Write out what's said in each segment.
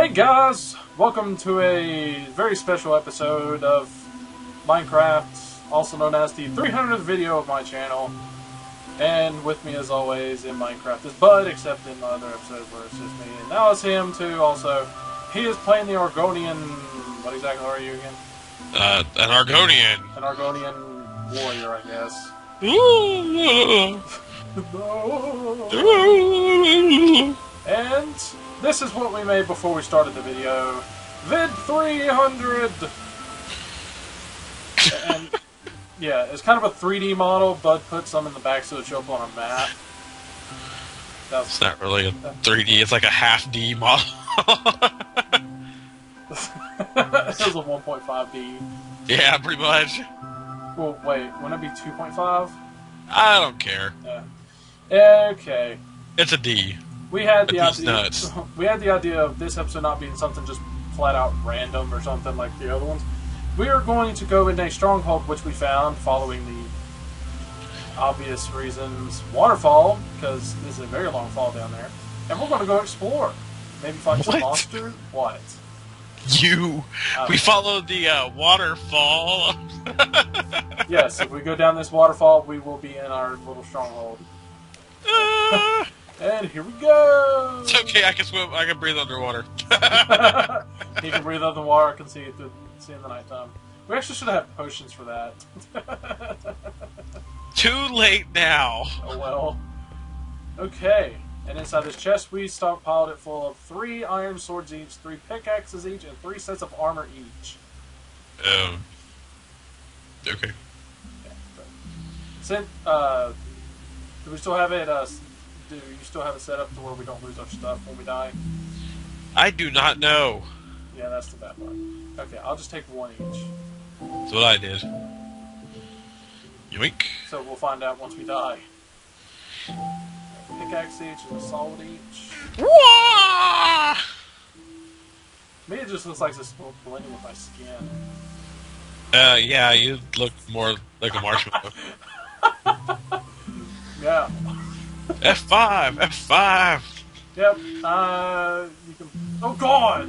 Hey guys, welcome to a very special episode of Minecraft, also known as the 300th video of my channel. And with me, as always, in Minecraft is Bud, except in my other episodes where it's just me. And now it's him too. Also, he is playing the Argonian. What exactly are you again? Uh, an Argonian. An Argonian warrior, I guess. And this is what we made before we started the video. Vid 300! and yeah, it's kind of a 3D model. Bud put some in the back so it show up on a map. That It's not really a 3D, it's like a half D model. it was a 1.5D. yeah, pretty much. Well, wait, wouldn't it be 2.5? I don't care. Yeah. Okay. It's a D. We had the idea. nuts. We had the idea of this episode not being something just flat out random or something like the other ones. We are going to go in a stronghold, which we found following the obvious reasons waterfall, because this is a very long fall down there, and we're going to go explore. Maybe find some monsters. What? You. Um, We followed the uh, waterfall. yes, if we go down this waterfall, we will be in our little stronghold. Ah, And here we go. it's okay, I can swim, I can breathe underwater. he can breathe underwater. I can see through, see in the nighttime. We actually should have potions for that. Too late now. oh well. Okay. And inside this chest, we stockpiled it full of three iron swords each, three pickaxes each, and three sets of armor each. Um. Okay. Yeah, but since, uh, do we still have it? Uh, do you still have it set up to where we don't lose our stuff when we die? I do not know. Yeah, that's the bad part. Okay, I'll just take one each. That's what I did. Yoink. So we'll find out once we die. Pickaxe each and a sword each. Wah! Me, it just looks like it's blending with my skin. Uh, yeah, you look more like a marshmallow. Yeah. F5, F5. Yep. Uh, you can. Oh God!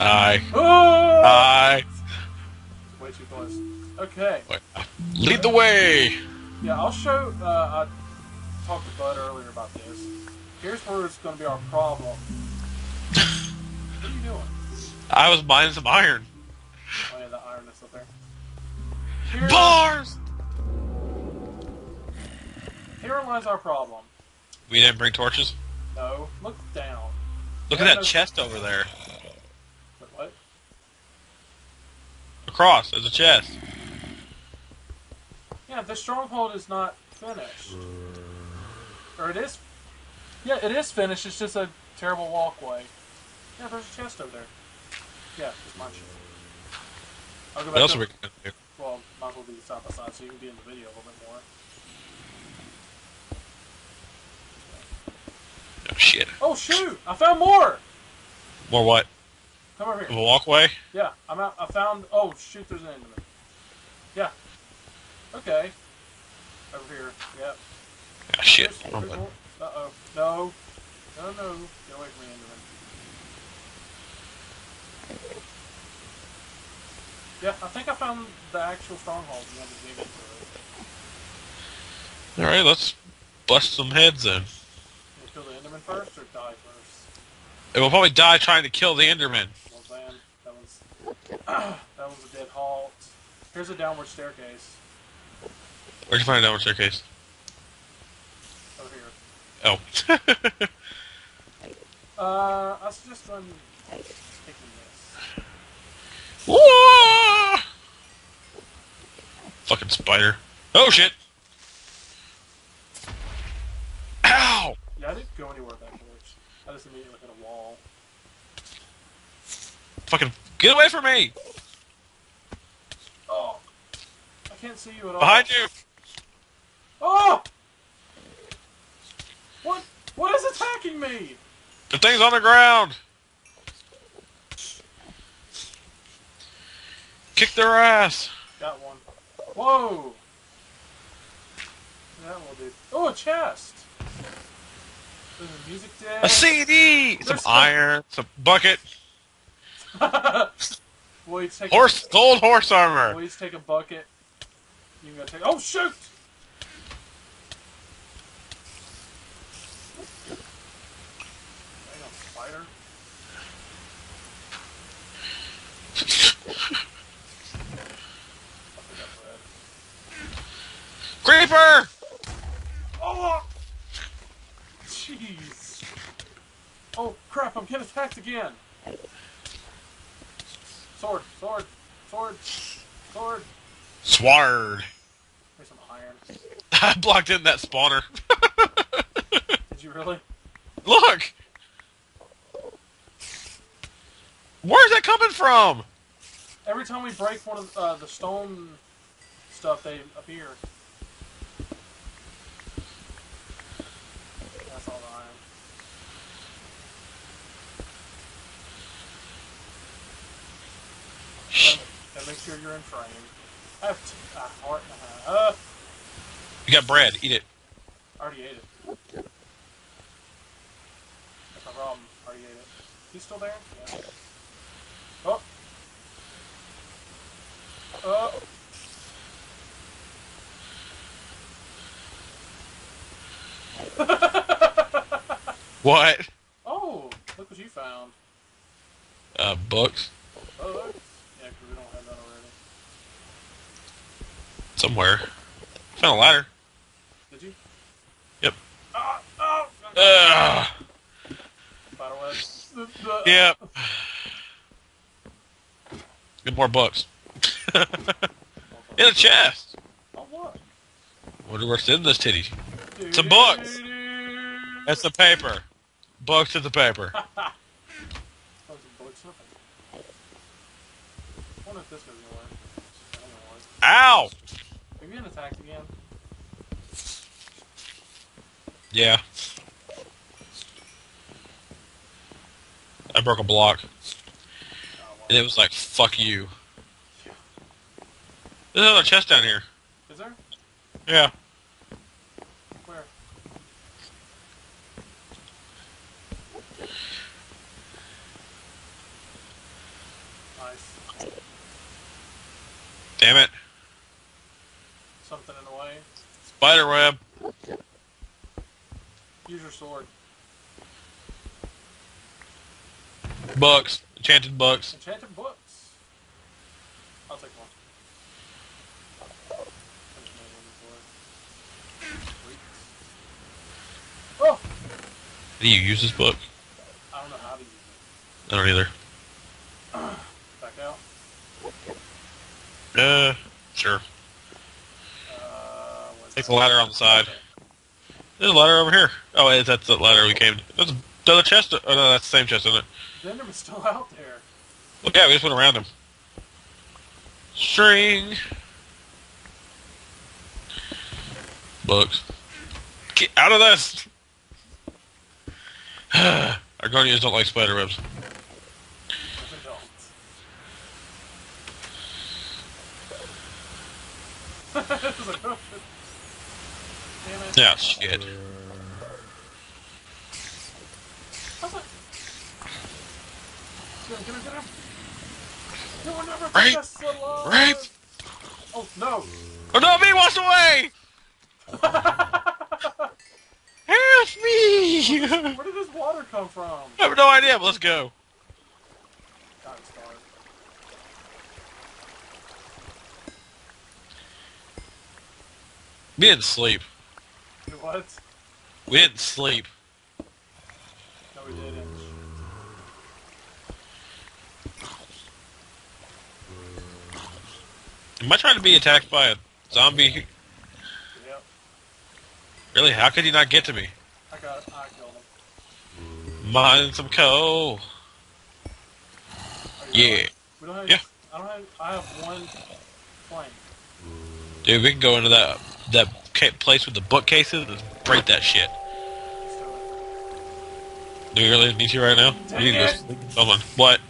Aye, Oh! aye. Way too close. Okay. Wait, Lead the way. Yeah, I'll show. Uh, I talked to Bud earlier about this. Here's where it's going to be our problem. what are you doing? I was buying some iron. Oh yeah, the iron is up there. Here, Bars. here lies our problem. We didn't bring torches. No, look down. Look at that chest over there. What? Across, there's a chest. Yeah, the stronghold is not finished. Or it is. Yeah, it is finished. It's just a terrible walkway. Yeah, there's a chest over there. Yeah, it's my shit. I'll go What back else to- are we gonna do? Well, might as well be side by side so you can be in the video a little bit more. Shit. Oh shoot! I found more. More what? Come over here. walkway? Yeah, I'm out. I found. Oh shoot! There's an enderman. Yeah. Okay. Over here. Yep. Ah, shit. Oh, there's. Uh-oh. No. No, no. Get away from me, Enderman. Yeah, I think I found the actual stronghold. You to dig into it. All right, let's bust some heads then. You Enderman first or die first? And we'll probably die trying to kill the Enderman. Well, then, that was... that was a dead halt. Here's a downward staircase. Where'd you find a downward staircase? Over here. Oh. Uh, I suggest run taking this. Whoa! Fucking spider. Oh shit! Ow! Yeah, I didn't go anywhere backwards. I just immediately hit a wall. Fucking get away from me! Oh! I can't see you at all. Behind you! Oh! What? What is attacking me? The thing's on the ground! Kick their ass! Got one. Whoa! That will do. Oh, a chest! A music deck. A CD! Some iron, some bucket. we'll each take Horse, gold horse armor. we'll take a bucket. You can go take. Oh shoot! Hang on, spider. I think that's red. Creeper. Oh! Jeez. Oh, crap, I'm getting attacked again. Sword, sword, sword, sword. Sward. Here's some iron. I blocked in that spawner. Did you really? Look. Where's that coming from? Every time we break one of uh, the stone stuff, they appear. That's all the iron. Gotta- Gotta make sure you're in frame. I have t- a heart and a half. Uh, You got bread. Eat it. I already ate it. That's my problem. I already ate it. He's still there? Yeah. Oh. Oh. What? oh, look what you found. Uh, books Oh, look. Yeah, 'cause we don't have that already. Somewhere. Found a ladder. Did you? Yep. Ah, oh, Ugh. Spider web. The- the- Yep. Get more books. in a chest. Oh, what? Wonder what's in this titty. Some books. That's the paper. Books to the paper. Some books, nothing. I wonder if this goes anywhere. I know what. Ow! Attacked again? Yeah. I broke a block, and it was like, "Fuck you." There's another chest down here. Is there? Yeah. Where? Nice. Damn it. Something in the way. Spider web. Use your sword. Books. Enchanted books. Enchanted books. I'll take one. Oh! Do you use this book? I don't know how to use it. I don't either. Back out. Uh, sure. Take the ladder on the side. There's a ladder over here. Oh, wait, that's the ladder we came. to. That's another chest. Oh no, that's the same chest, isn't it? Is still out there. Look, yeah, we just went around him. String. Books. Get out of this! Argonians don't like spider webs. If it don't. It's like, oh, shit. Damn it. Yeah, shit. Right. take us alive. Right? Oh, no. Oh no, me washed away! Help me! Where did this water come from? have no idea, but let's go. God, it's dark. Sleep. You What? We didn't sleep. No, we didn't. Am I trying to be attacked by a zombie? Yep. Really? How could he not get to me? I got it. I killed him. Mine some coal. Yeah. ready? We don't have. Yeah. I don't have. I have one plank. Dude, we can go into that that place with the bookcases and break that shit. Do we really need to right now? Dang We need. What?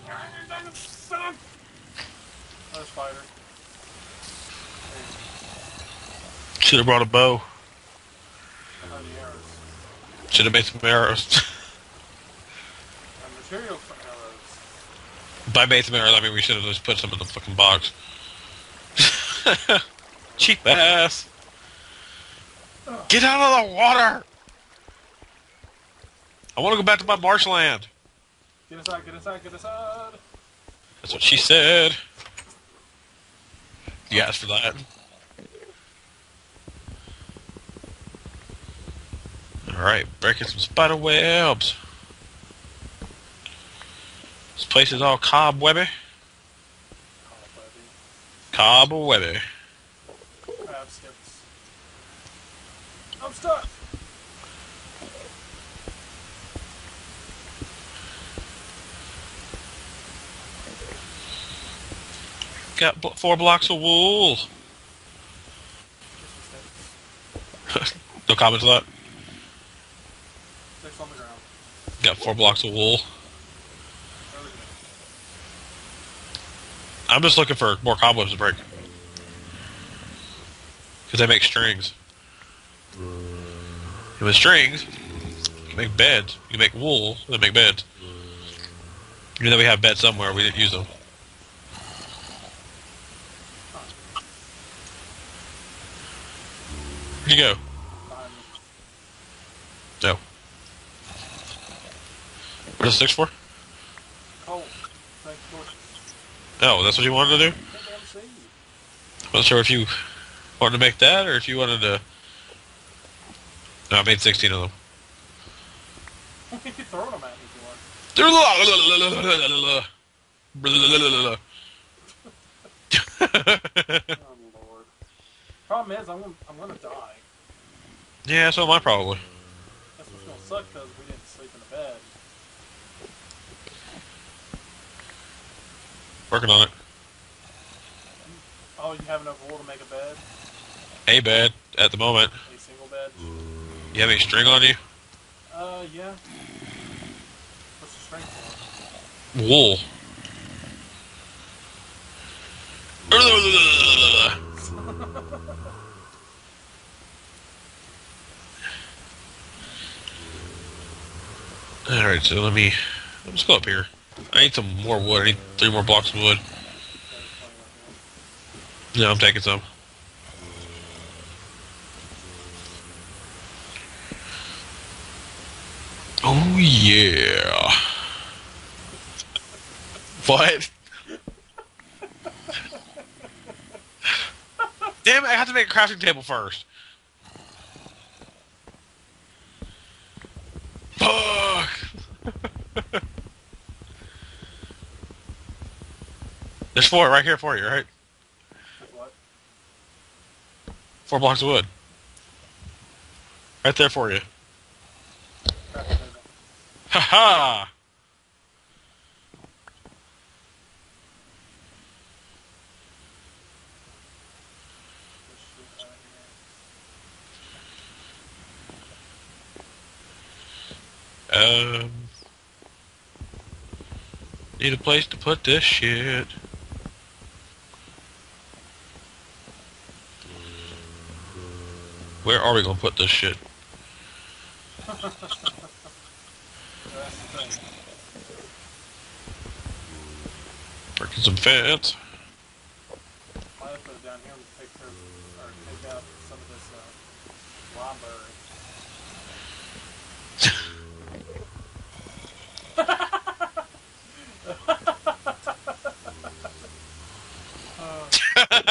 Should have brought a bow. Arrows. Should have made some arrows. Arrows. By basement, I mean we should have just put some in the fucking box. Cheap ass. Get out of the water! I want to go back to my marshland. Get inside, get inside, get inside. That's what she said. You asked for that. Alright, breaking some spider webs. This place is all cobwebby. Baby. Cobwebby. Crab sticks. I'm stuck. Got four blocks of wool. Get some sticks. no comments on that. Sticks on the ground. Got four blocks of wool. Where are we going? I'm just looking for more cobwebs to break. Because they make strings. And with strings, you make beds. You make wool, then make beds. Even though we have beds somewhere, we didn't use them. Where'd you go? No. What is six for? You. Oh, that's what you wanted to do? I wasn't sure if you wanted to make that or if you wanted to. No, I made 16 of them. you can throw them at me if you want. Oh, Lord. Problem is, I'm gonna, I'm gonna die. yeah, so am I probably. That's what's gonna suck because we didn't sleep in the bed. Working on it. Oh, you have enough wool to make a bed? A bed at the moment. A single bed? Mm. You have any string on you? Uh, yeah. What's the string for? Wool. Alright, so let me. Let's go up here. I need some more wood. I need three more blocks of wood. No, I'm taking some. Yeah. What? Damn it, I have to make a crafting table first. Fuck! There's four right here for you, right? What? Four blocks of wood. Right there for you. Ha ha! Um. Need a place to put this shit. Where are we gonna put this shit? That's the thing. Breaking some fence. Might have put it down here and take care of, or take out some of this uh, library.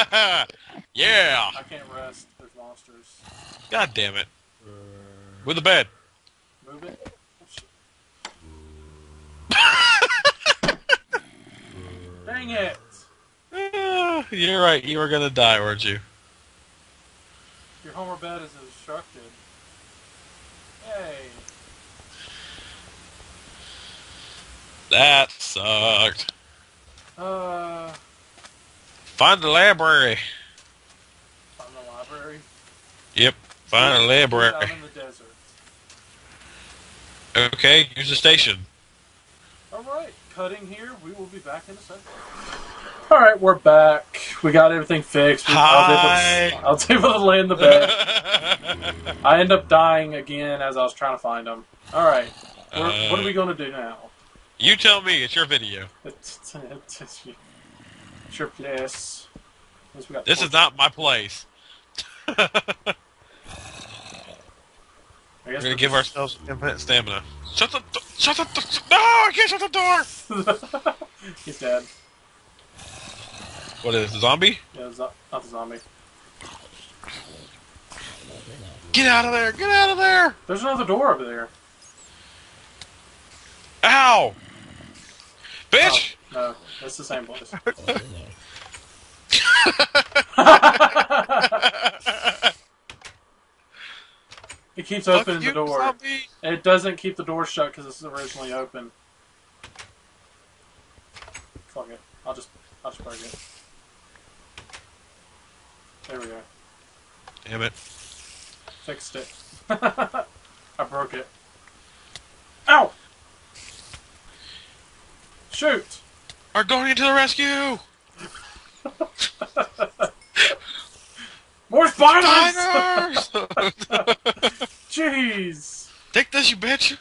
Uh, yeah! I can't rest. There's monsters. God damn it. With the bed. Move it. Oh, shit. Dang it! Ah, You're right, you were gonna die, weren't you? Your homer bed is obstructed. Hey. That sucked. Uh, Find the library. Find the library. Yep, find a library. Out in the desert. Okay, use the station. Alright, cutting here. We will be back in a second. Alright, we're back. We got everything fixed. We- I, was Hi. I was able to lay in the bed. I end up dying again as I was trying to find them. Alright, we're- what are we going to do now? You tell me. It's your video. It's, it's, it's, it's your place. This is not my place. I We're gonna give ourselves infinite stamina. Shut the do- shut the do- no! I can't shut the door. He's dead. What is it, zombie? Yeah, zo- not the zombie. Get out of there! Get out of there! There's another door over there. Ow! Bitch! Oh, no, that's the same place. It keeps Fuck opening you, the door. zombie. It doesn't keep the door shut because it's originally open. Fuck it. I'll just, I'll just break it. There we go. Damn it! Fixed it. I broke it. Ow! Shoot! Are going to the rescue! More spiders! Spiders! Jeez! Take this, you bitch!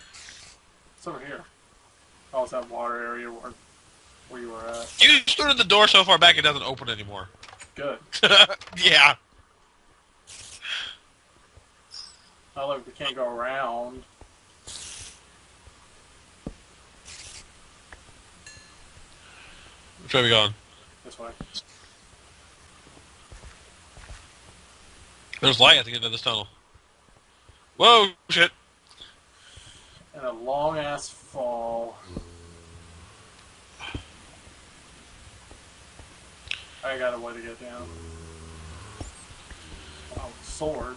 It's over here. Oh, it's that water area where, where you were at. You stood the door so far back it doesn't open anymore. Good. yeah. Oh, look, we can't go around. Which way we going? This way. There's light at the end of this tunnel. Whoa, shit. And a long ass fall. I got a way to get down. Wow, sword.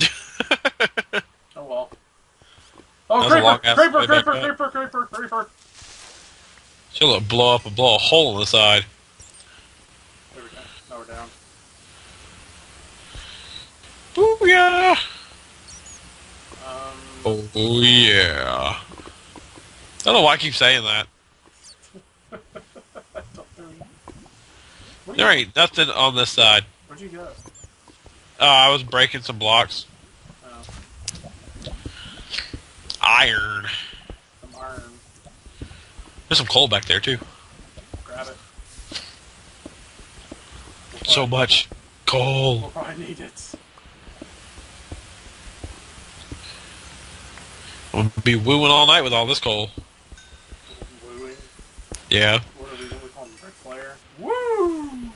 Oh well. Oh, was a creeper! Creeper! Creeper! Creeper! Creeper! Creeper! She'll blow up and blow a hole in the side. There we go. Now we're down. Ooh, yeah. Um, Oh, yeah. I don't know why I keep saying that. I don't know. Where'd There ain't nothing on this side. where'd you go? Oh, I was breaking some blocks. Oh, Iron. There's some coal back there, too. Grab it. We'll So much coal. We'll probably need it. I'm gonna be wooing all night with all this coal. Wooing. Yeah, What are we, what we call them? Brick flare? Woo!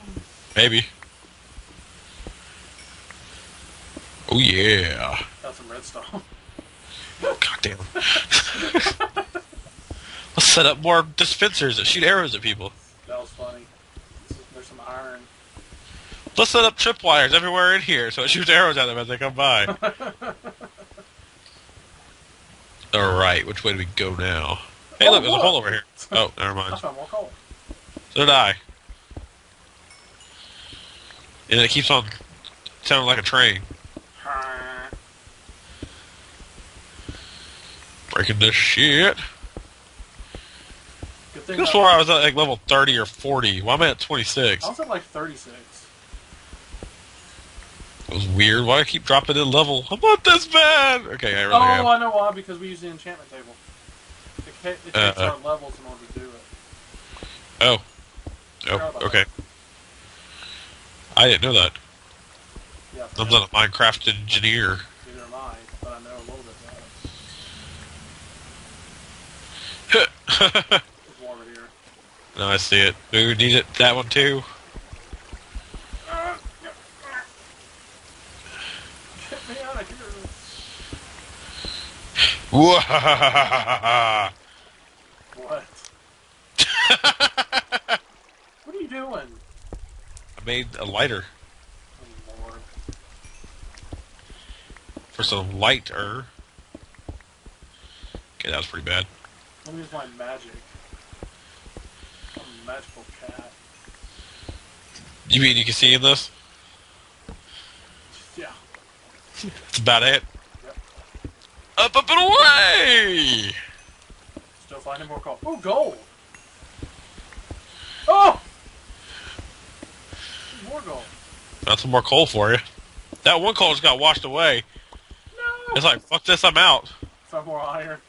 maybe. Oh, yeah. Got some redstone. God damn. Set up more dispensers that shoot arrows at people. that was funny. There's some iron. Let's set up tripwires everywhere in here so it shoots arrows at them as they come by. Alright, which way do we go now? Hey, Oh, look, there's a oh, hole over here. Oh, never I mind. found more coal. So did I. And it keeps on sounding like a train. Breaking this shit. Thing I could I, was at like level 30 or 40. Why am I at 26? I was at like 36. It was weird. Why do I keep dropping in level? I'm not this bad! Okay, I really oh, am. I know why. Because we use the enchantment table. It, it takes Uh-uh. our levels in order to do it. Oh. Oh, okay. I didn't know that. Yeah, I'm not a Minecraft engineer. Neither am I, but I know a little bit about it. no, There's more over here. I see it. Who needs it? That one too? Get me out of here. Wah-ha-ha-ha-ha-ha. What? what are you doing? I made a lighter Oh, Lord. for some lighter. Okay, that was pretty bad. Let me use my magic. Magical cat. You mean you can see in this? Yeah. That's about it. Yep. Up, up, and away! Still finding more coal. Ooh, gold! Oh! More gold. Got some more coal for you. That one coal just got washed away. No! It's like, fuck this, I'm out. Some more iron.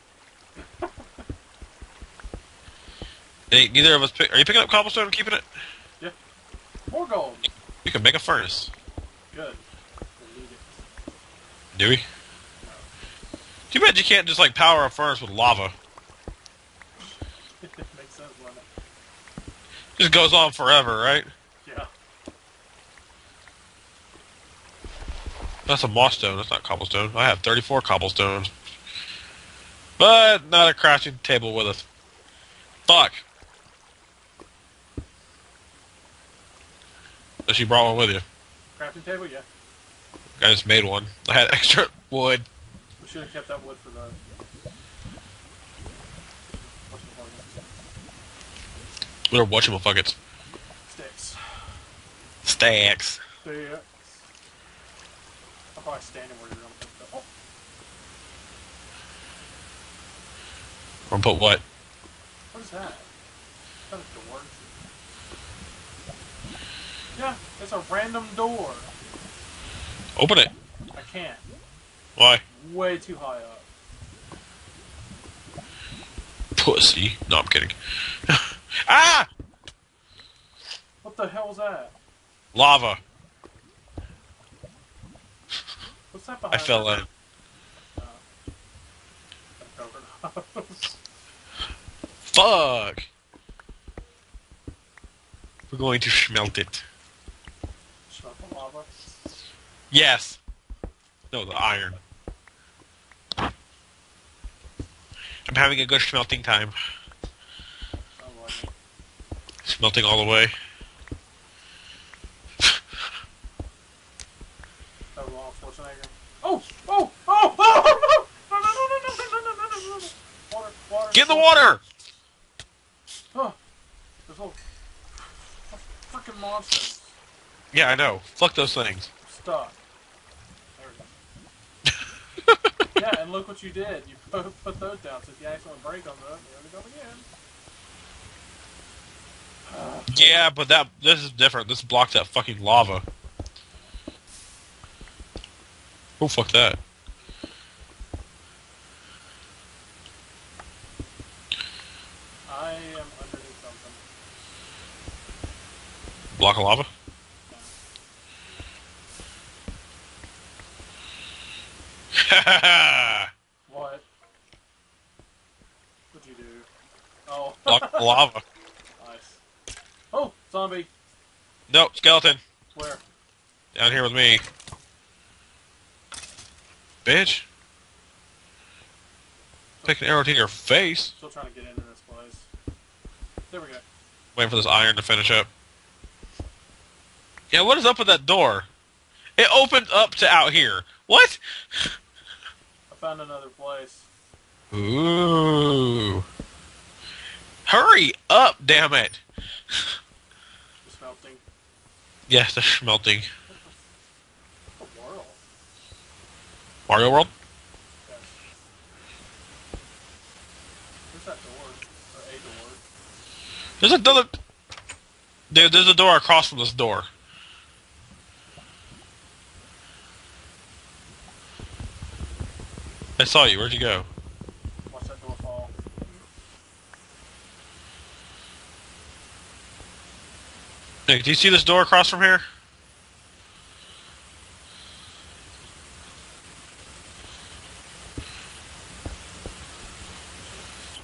Hey, neither of us pick. Are you picking up cobblestone and keeping it? Yeah. More gold. We can make a furnace. Good. We. Do we? Too bad you can't just like power a furnace with lava. Makes sense, doesn't? Just goes on forever, right? Yeah. That's a moss stone. That's not cobblestone. I have 34 cobblestones. But not a crafting table with us. Fuck. So she brought one with you. Crafting table, yeah. I just made one. I had extra wood. We should have kept that wood for the. whatchamacallit, They're whatchamafuckets. Sticks. Stacks. Sticks. I'm probably standing where you're going to put the. Oh, Or put what? what is that? Is that a door? It's a random door. Open it. I can't. Why? Way too high up. Pussy. No, I'm kidding. ah! What the hell was that? Lava. What's that behind? I fell in. Fuck! We're going to smelt it. Smell the lava. Yes. No, the iron. I'm having a good smelting time. Oh. Smelting all the way. Oh. Oh! Oh! Oh! Oh! No! No! No! No! No! No! No! No! Water! Water! Get in the water! Oh! There's little freaking monsters Yeah, I know. Fuck those things. stuck. There we go. Yeah, and look what you did. You put, put those down. So if you accidentally break them, then you're gonna go again. Uh, Yeah, but that this is different. This blocks that fucking lava. Oh fuck that. I am underneath something. Block of lava? What? What'd you do? Oh. Block of lava. nice. Oh, zombie. Nope, skeleton. Where? Down here with me. Bitch. Take an arrow to your face. Still trying to get into this place. There we go. Waiting for this iron to finish up. Yeah, what is up with that door? It opened up to out here. What? Found another place. Ooh. Hurry up, damn it. The smelting. Yes, the smelting. World. Mario World? Yes. Where's that door? Or a door? There's another. Dude, there's a door across from this door. I saw you. Where'd you go? Watch that door fall. Nick, do you see this door across from here?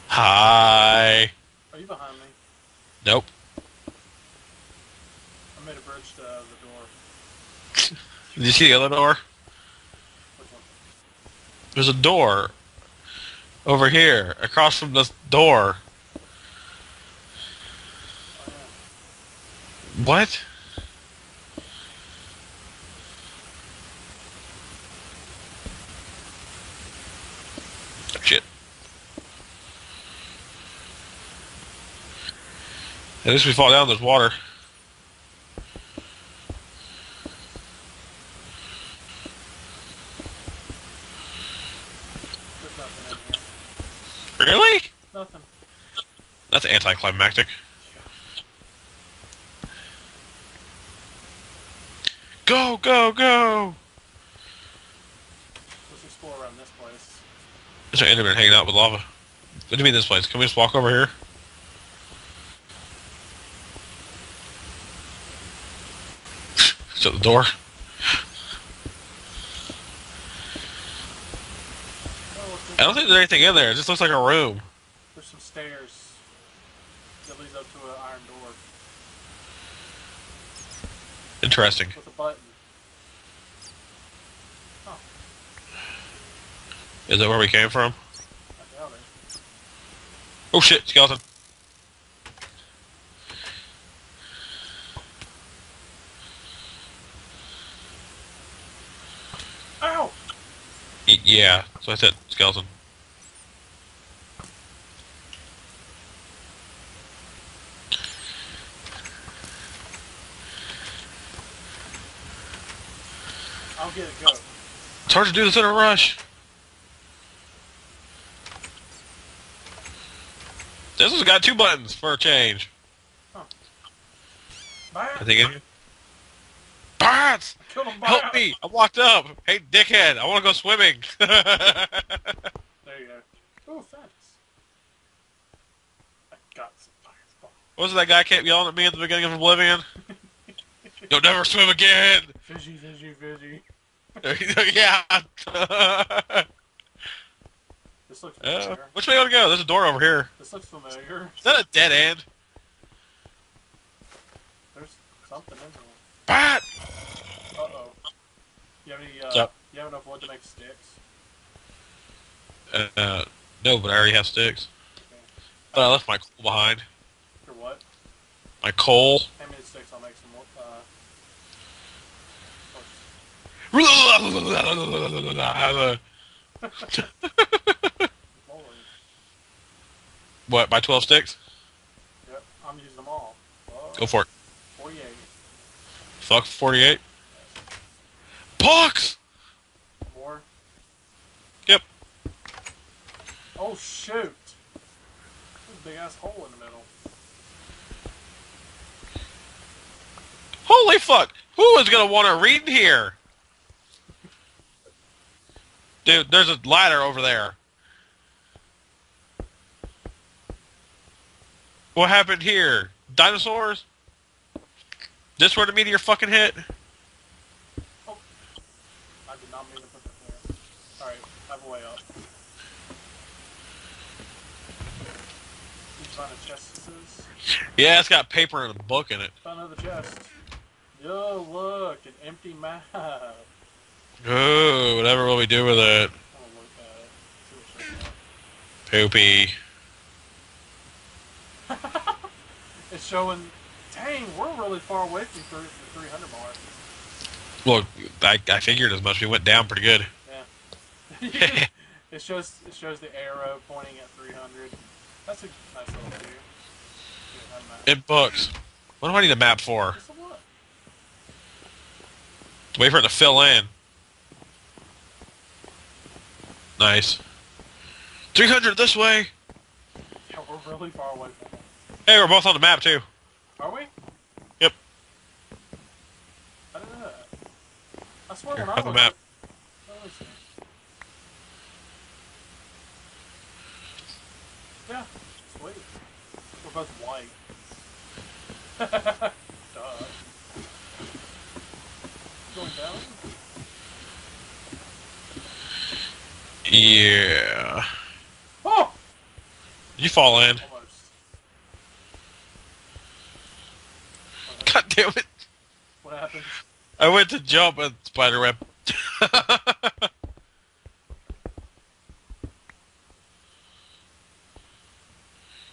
Hi. Are you behind me? Nope. I made a bridge to the door. Did you see the other door? There's a door over here, across from this door. What? Shit. At least we fall down, there's water. There's nothing in here. Really? Nothing. That's anticlimactic. Go, go, go! Let's explore around this place. There's an Enderman hanging out with lava. What do you mean this place? Can we just walk over here? Shut the door. I don't think there's anything in there. It just looks like a room. There's some stairs that leads up to an iron door Interesting. a button. Oh. Is that where we came from? I doubt it. Oh shit, skeleton. Ow! Yeah, so I said skeleton. I'll get it go. It's hard to do this in a rush. This has got two buttons for a change. Bye. I think it. Bats! Help me! I'm locked up! Hey, dickhead, I want to go swimming! There you go. Ooh, thanks. I got some what was it that guy kept yelling at me at the beginning of Oblivion? You'll never swim again! Yeah! This looks Uh, familiar. which way do we go? There's a door over here. This looks familiar. Is that a dead end? There's something in there. Bat! Uh oh. You have any? Uh, Yep. You have enough wood to make sticks? Uh, uh, no, but I already have sticks. Okay. But I left my coal behind. For what? My coal. How many sticks? I'll make some more. Uh, Lord. what, by 12 sticks? Yep, I'm using them all. Whoa. Go for it. 48. Fuck 48. Pucks! More. Yep. Oh shoot! There's a big ass hole in the middle. Holy fuck! Who is gonna want to read here? Dude, there's a ladder over there. What happened here? Dinosaurs? This where the meteor fucking hit? I up. Yeah, it's got paper and a book in it. Found another chest. Yo, look, an empty map. I'm whatever will we do with it? gonna look at it. See what shows up. Poopy. It's showing. Dang, we're really far away from the 300 mark. Look, I, I figured as much. We went down pretty good. Yeah. it shows it shows the arrow pointing at 300. That's a nice little view. Good, have a map. In books. What do I need a map for? Just a what? To wait for it to fill in. Nice. 300 this way. Yeah, we're really far away from it. Hey, we're both on the map too. Are we? Yep. I didn't know that. I swear Here, when I a looked map. at- let's see. Yeah, sweet. We're both white. Duh. Going down? Yeah. Oh! You fall in. Almost. God damn it. What happened? I went to jump and spider web.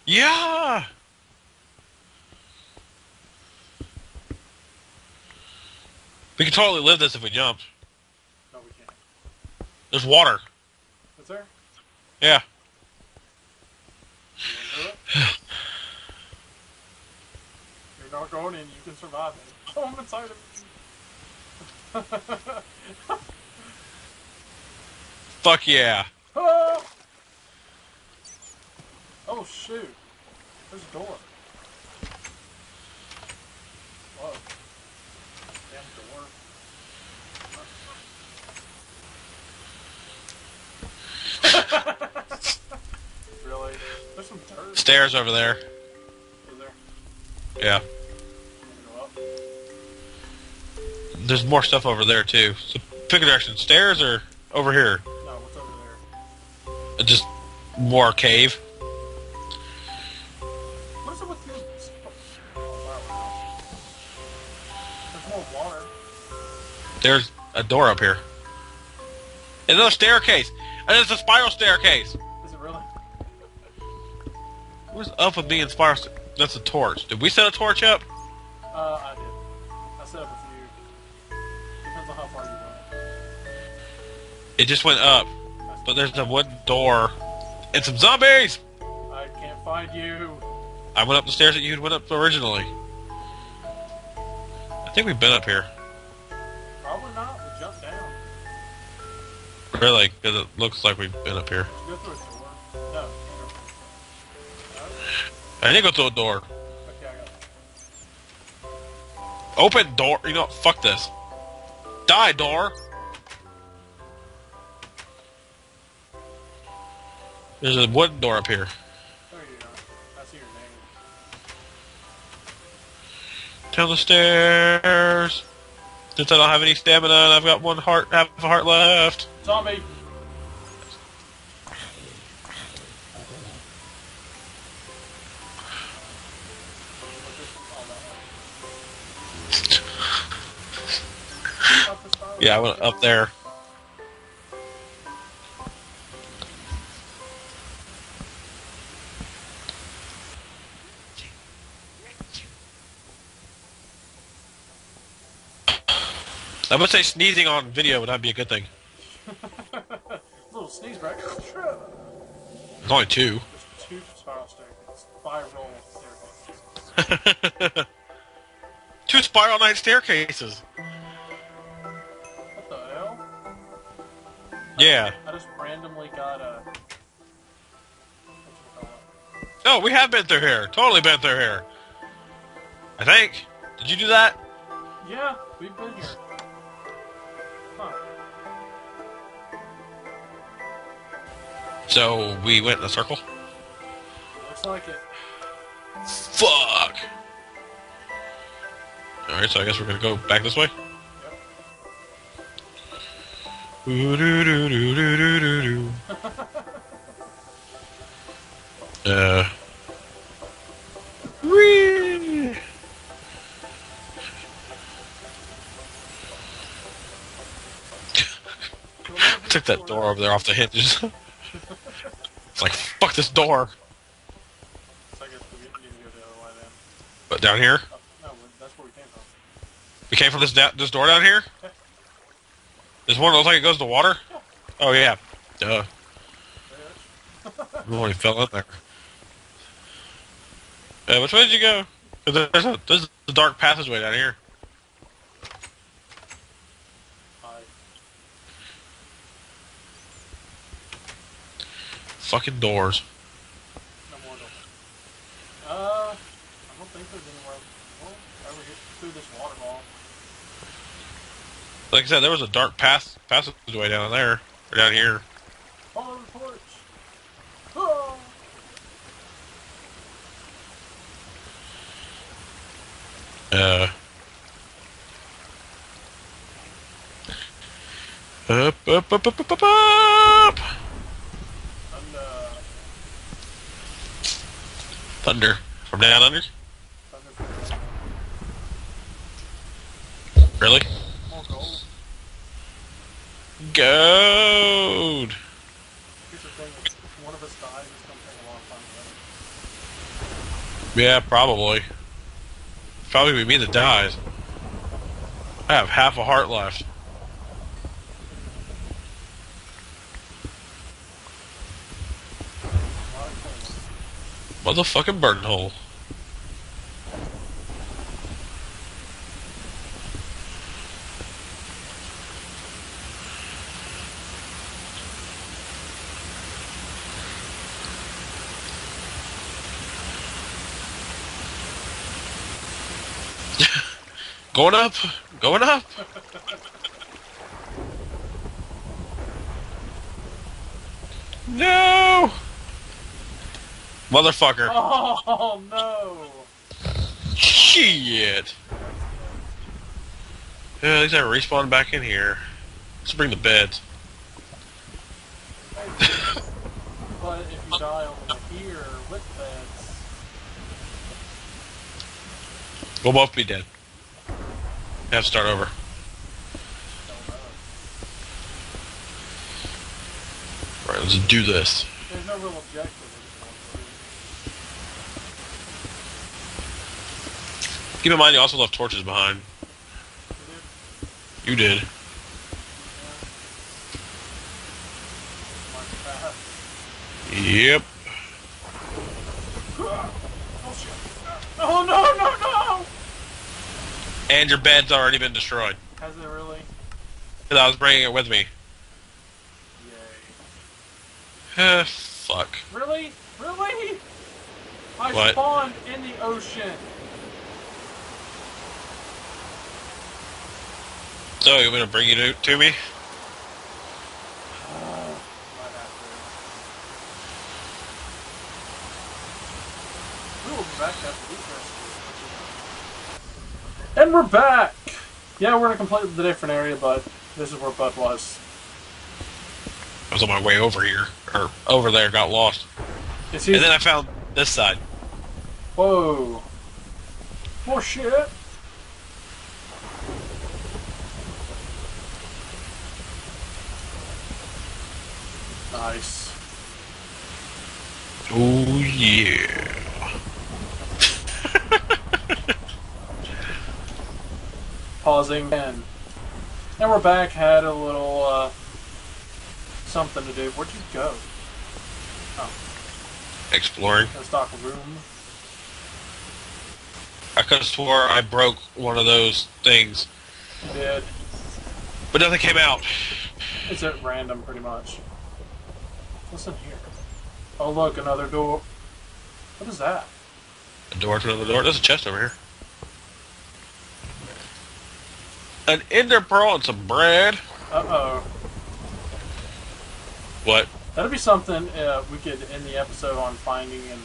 yeah. We could totally live this if we jumped. No, we can't. There's water. Yeah. You wanna do it? You're not going in, you can survive it. Oh, I'm inside of Fuck yeah. Oh! oh shoot. There's a door. Whoa. Damn door. Stairs over there? Yeah. Can we go up? There's more stuff over there too. So pick a direction. Stairs or over here? No, what's over there? Just more cave. What is it with. There's more water. There's a door up here. Another staircase. And it's a spiral staircase. Is it really? What's up with being spiral? sta- That's a torch. Did we set a torch up? Uh, I did. I set up a few. Depends on how far you went. It just went up. But there's a wooden door. And some zombies! I can't find you. I went up the stairs that you went up originally. I think we've been up here. Probably not. We jumped down. Really? Because it looks like we've been up here. I didn't go through a door. Okay, Open door. You know, fuck this. Die, door. There's a wooden door up here. Name. Down the stairs. Since I don't have any stamina and I've got one heart, half a heart left. Zombie! Yeah, I went up there. I would say sneezing on video would not be a good thing. Little sneeze break. There's only two. There's two spiral staircases. Spiral staircases. two spiral night staircases. Yeah. I just randomly got a. No, we have been through here. Totally been through here. I think. Did you do that? Yeah, we've been here. Huh. So we went in a circle. Looks like it. Fuck. Alright, so I guess we're gonna go back this way. Uh. Whee! Took that door over there off the hinges. it's like, fuck this door. So I guess we need to go the other way then. But down here? Oh, no, we- that's where we came from. We came from this da- this door down here? This one looks like it goes to water? Oh, yeah. Duh. We only fell in there. Uh, which way did you go? There's a, there's a dark passageway down here. Hi. Fucking doors. No more doors. Uh, I don't think there's anywhere. Well, ever get through this waterfall. Like I said, there was a dark pass passageway down there. Or down here. Follow the. Oh! Uh. Up, up, up, up, up, up, up! Thunder. From down under? thunder. Really? More gold. Gold! Here's the thing. If one of us dies, it's gonna take a long time to Yeah, probably. Probably be me that dies. I have half a heart left. Motherfucking burn hole. Going up, going up. No. Motherfucker. Oh no! Shit. Yeah, at least I respawn back in here. Let's bring the beds. But if you die over here with beds, We'll both be dead. Have to start over. Alright, let's do this. There's no real objective Keep in mind you also left torches behind. You did. Yep. Oh shit! Oh no no no! And your bed's already been destroyed. Has it really? Because I was bringing it with me. Yay! Eh, fuck. Really? Really? I What? spawned in the ocean. So, you want me to bring you to, to me? Might have to. We will be back after these rescues. And we're back! Yeah, we're in a completely different area, but this is where Bud was. I was on my way over here. Or over there, got lost. And then I found this side. Whoa. More shit. Nice. Oh, yeah. Pausing and and we're back. Had a little uh, something to do. Where'd you go? Oh. Exploring. The stock room. I could have swore I broke one of those things. You did. But nothing came out. It's at random, pretty much. What's in here? Oh, look, another door. What is that? A door to another door. There's a chest over here. An ender pearl and some bread. Uh oh. What? That'd be something uh, we could end the episode on finding an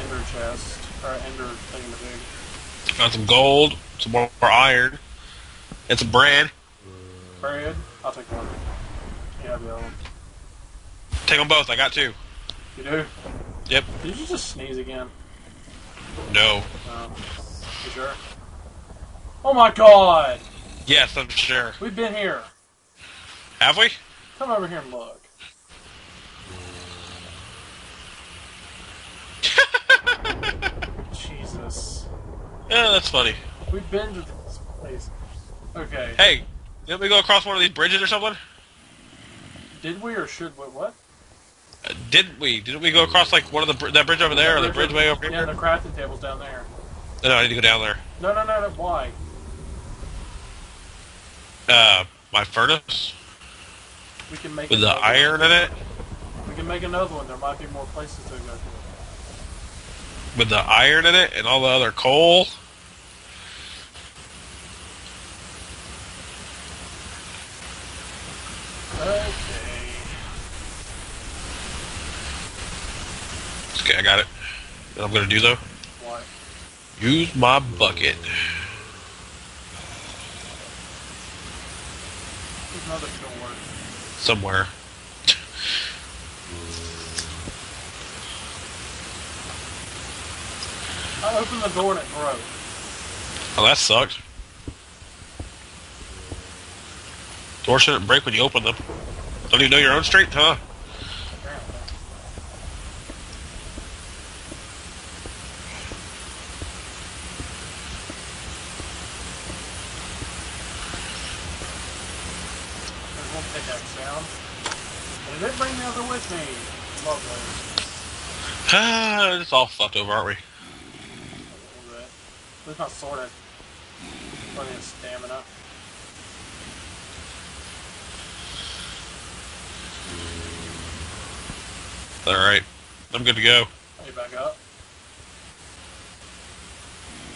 ender chest or ender thing to do. Got some gold, some more iron, and some bread. Bread. I'll take one. Yeah, the other one. Take them both. I got two. You do? Yep. Did you just sneeze again? No. Um, you sure? Oh my god! Yes, I'm sure. We've been here. Have we? Come over here and look. Jesus. Yeah, that's funny. We've been to this place. Okay. Hey, didn't we go across one of these bridges or something? Did we or should we? What? Uh, didn't we? Didn't we go across like one of the br- that bridge over there or the bridge way over Yeah, here? the crafting table's down there. No, I need to go down there. No, no, no, no. Why? Uh, my furnace We can make with the iron in it. We can make another one. There might be more places to go to. With the iron in it and all the other coal. Okay. Okay, I got it. What I'm gonna do though? What? Use my bucket. There's another door. somewhere. I opened the door and it broke. Oh, that sucked. Door shouldn't break when you open them. Don't you know your own strength, huh? There's one pickaxe down. And it didn't bring the other with me. Lovely. Ah, it's all fucked over, aren't we? A little bit. There's not sword has plenty of stamina. Alright. I'm good to go. Let me back up.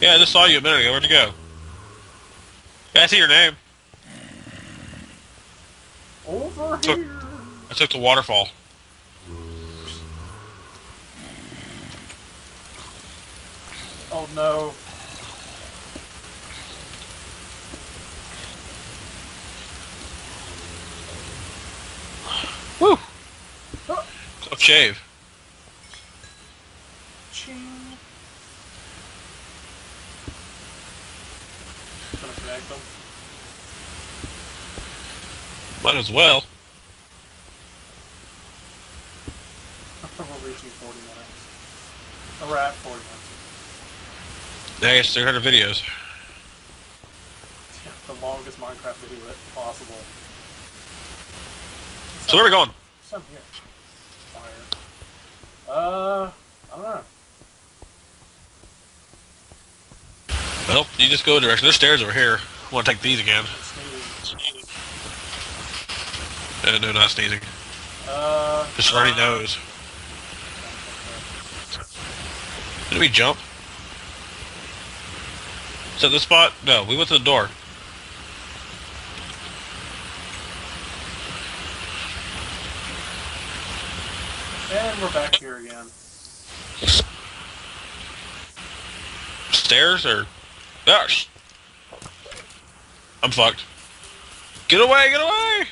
Yeah, I just saw you a minute ago. Where'd you go? Yeah, I see your name. Over Took- I took the waterfall. Oh no. Woo! Oh, shave. ching. Gonna connect them. Might as well. We're reaching 40 minutes. We're at 40 minutes. Now it's 300 videos. Yeah, the longest Minecraft video possible. So where are we going? Some here. Fire. Uh, I don't know. Well, you just go a direction. There's stairs over here. I Want to take these again? Sneeze. Uh, no, not sneezing. Uh, Just runny nose. Did we jump? Is that the spot? No, we went to the door. and we're back here again. Stairs or? Ah, sh- I'm fucked. Get away! Get away!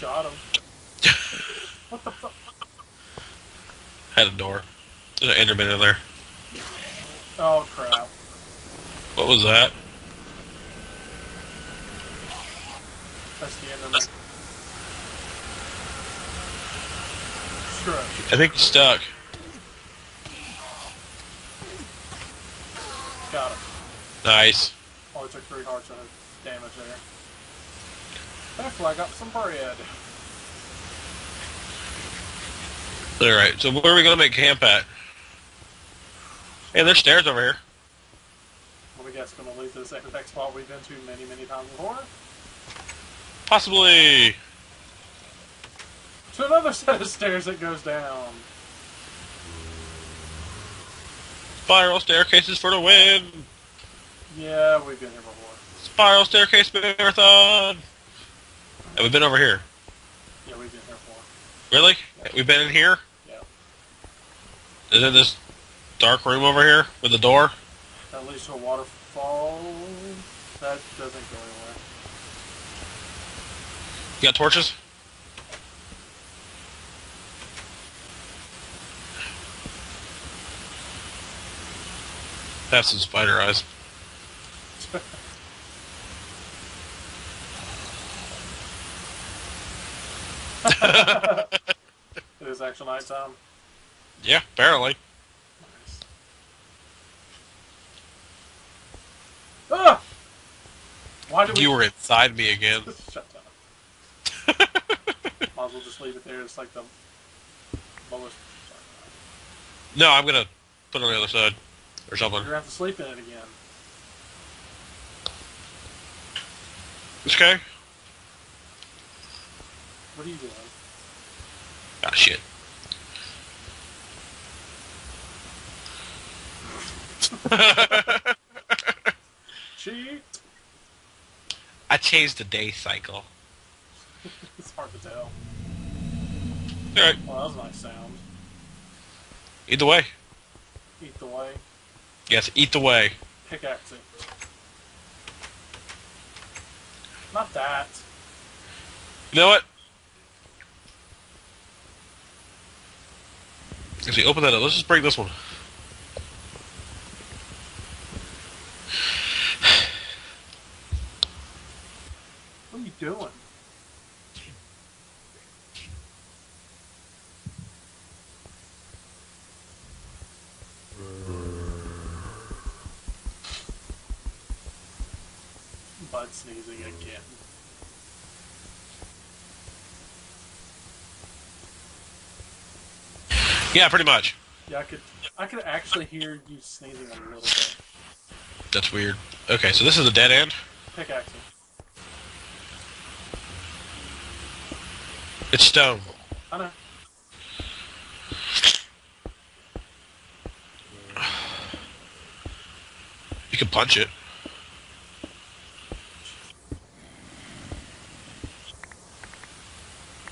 Got him. what the fuck? Had a door. There's an Enderman in there. Oh crap. What was that? That's the end of. Screw it. I think he's stuck. Got him. Nice. Oh, Only took three hearts of damage there. Thankfully, I got some bread. Alright, so where are we gonna make camp at? Hey, there's stairs over here. What we guess gonna lead to the same exact spot we've been to many, many times before? Possibly. To another set of stairs that goes down. Spiral staircases for the win. Yeah, we've been here before. Spiral staircase marathon. And we've been over here. Yeah, we've been here before. Really? We've been in here? Yeah. Is it this dark room over here with the door? That leads to a waterfall. That doesn't go anywhere. You got torches? Have some spider eyes. It is actual nighttime. Yeah, barely. Nice. Ah! Why did we... You were inside me again. Shut down. Might as well just leave it there. It's like the lowest... No, I'm gonna put it on the other side. Or something. You're gonna have to sleep in it again. It's okay. What are you doing? Ah, shit. Cheat! I changed the day cycle. It's hard to tell. Alright, Well, that was a nice sound. either way. Eat the way. Yes, eat the way. Pickaxe. Not that. You know what? We open that up, let's just break this one. What are you doing? Bud sneezing again. Yeah, pretty much. Yeah, I could I could actually hear you sneezing a little bit. That's weird. Okay, so this is a dead end. Pickaxe. It's stone. I know. You can punch it.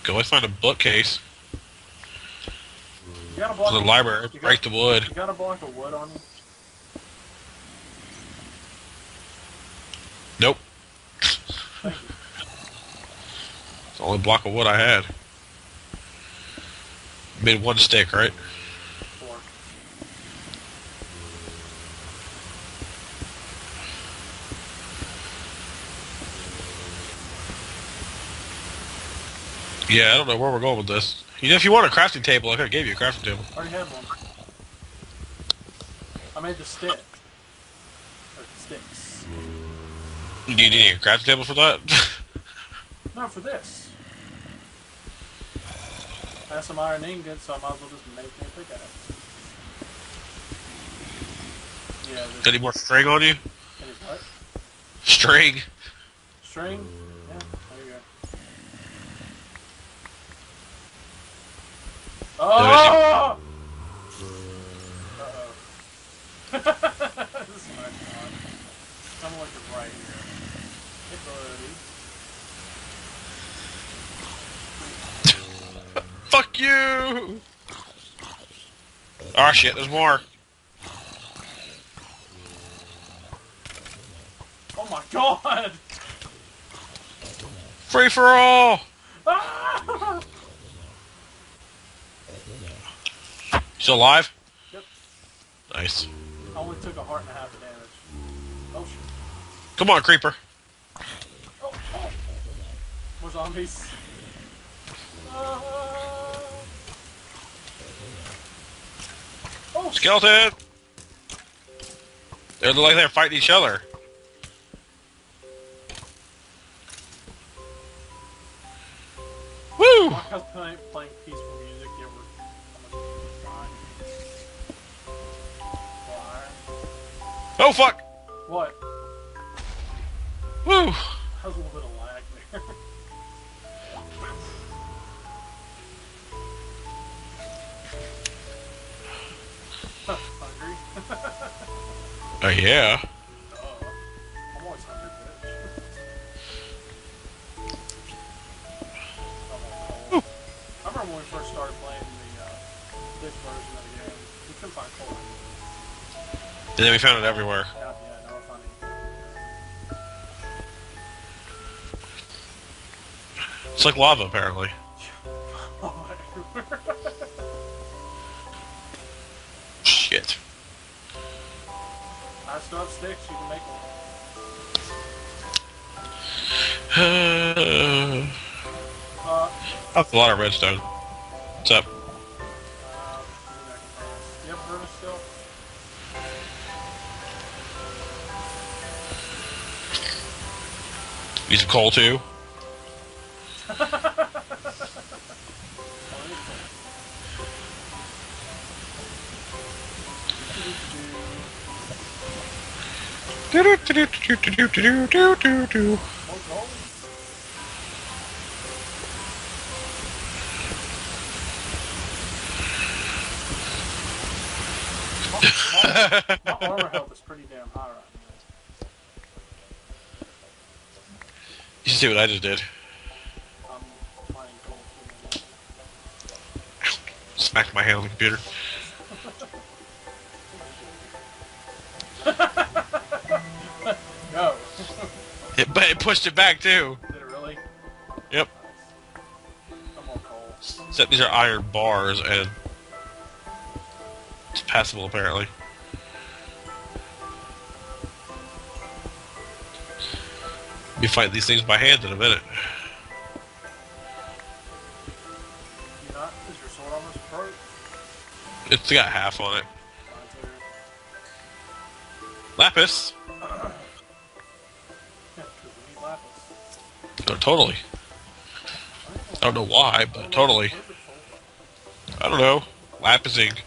Go I find a bookcase. Got a block. To the library. Got, Break the wood. You got a block of wood on you? Nope. Thank you. It's the only block of wood I had. Made one stick, right? Four. Yeah, I don't know where we're going with this. You know, if you want a crafting table, I could have gave you a crafting table. I Already had one. I made the stick. Or sticks. Do you need a crafting table for that? Not for this. I have some iron ingots, so I might as well just make me a pickaxe. Yeah, any more string on you? any what? String. String? Yeah, there you go. Oh! Uh-oh. this is my god. I'm looking right here. Fuck you! Oh shit, there's more. Oh my god! Free for all! Still alive? Yep. Nice. I only took a heart and a half of damage. Oh shit. Come on, creeper. Oh, oh. More zombies. Ah. Oh. Skeleton! They look like they're fighting each other. Woo! Oh fuck! What? Woo! That was a little bit of lag there. Hungry? Oh yeah. And then we found it everywhere. It's like lava, apparently. Shit. I still have sticks, you can make. Uh, Uh, that's a lot of redstone. Need some coal too? Oh, it is cool. Do-do-do-do-do-do-do-do-do-do. More gold? My, see what I just did? I'm mining gold. Smacked my hand on the computer. no. It, but it pushed it back too. Did it really? Yep. I'm on coal. Except these are iron bars and it's passable apparently. Be fighting these things by hand in a minute. You not? Is your sword almost broke? It's got half on it. Lapis. Lapis. Oh, totally. I don't know why, but totally. I don't know. Lapising.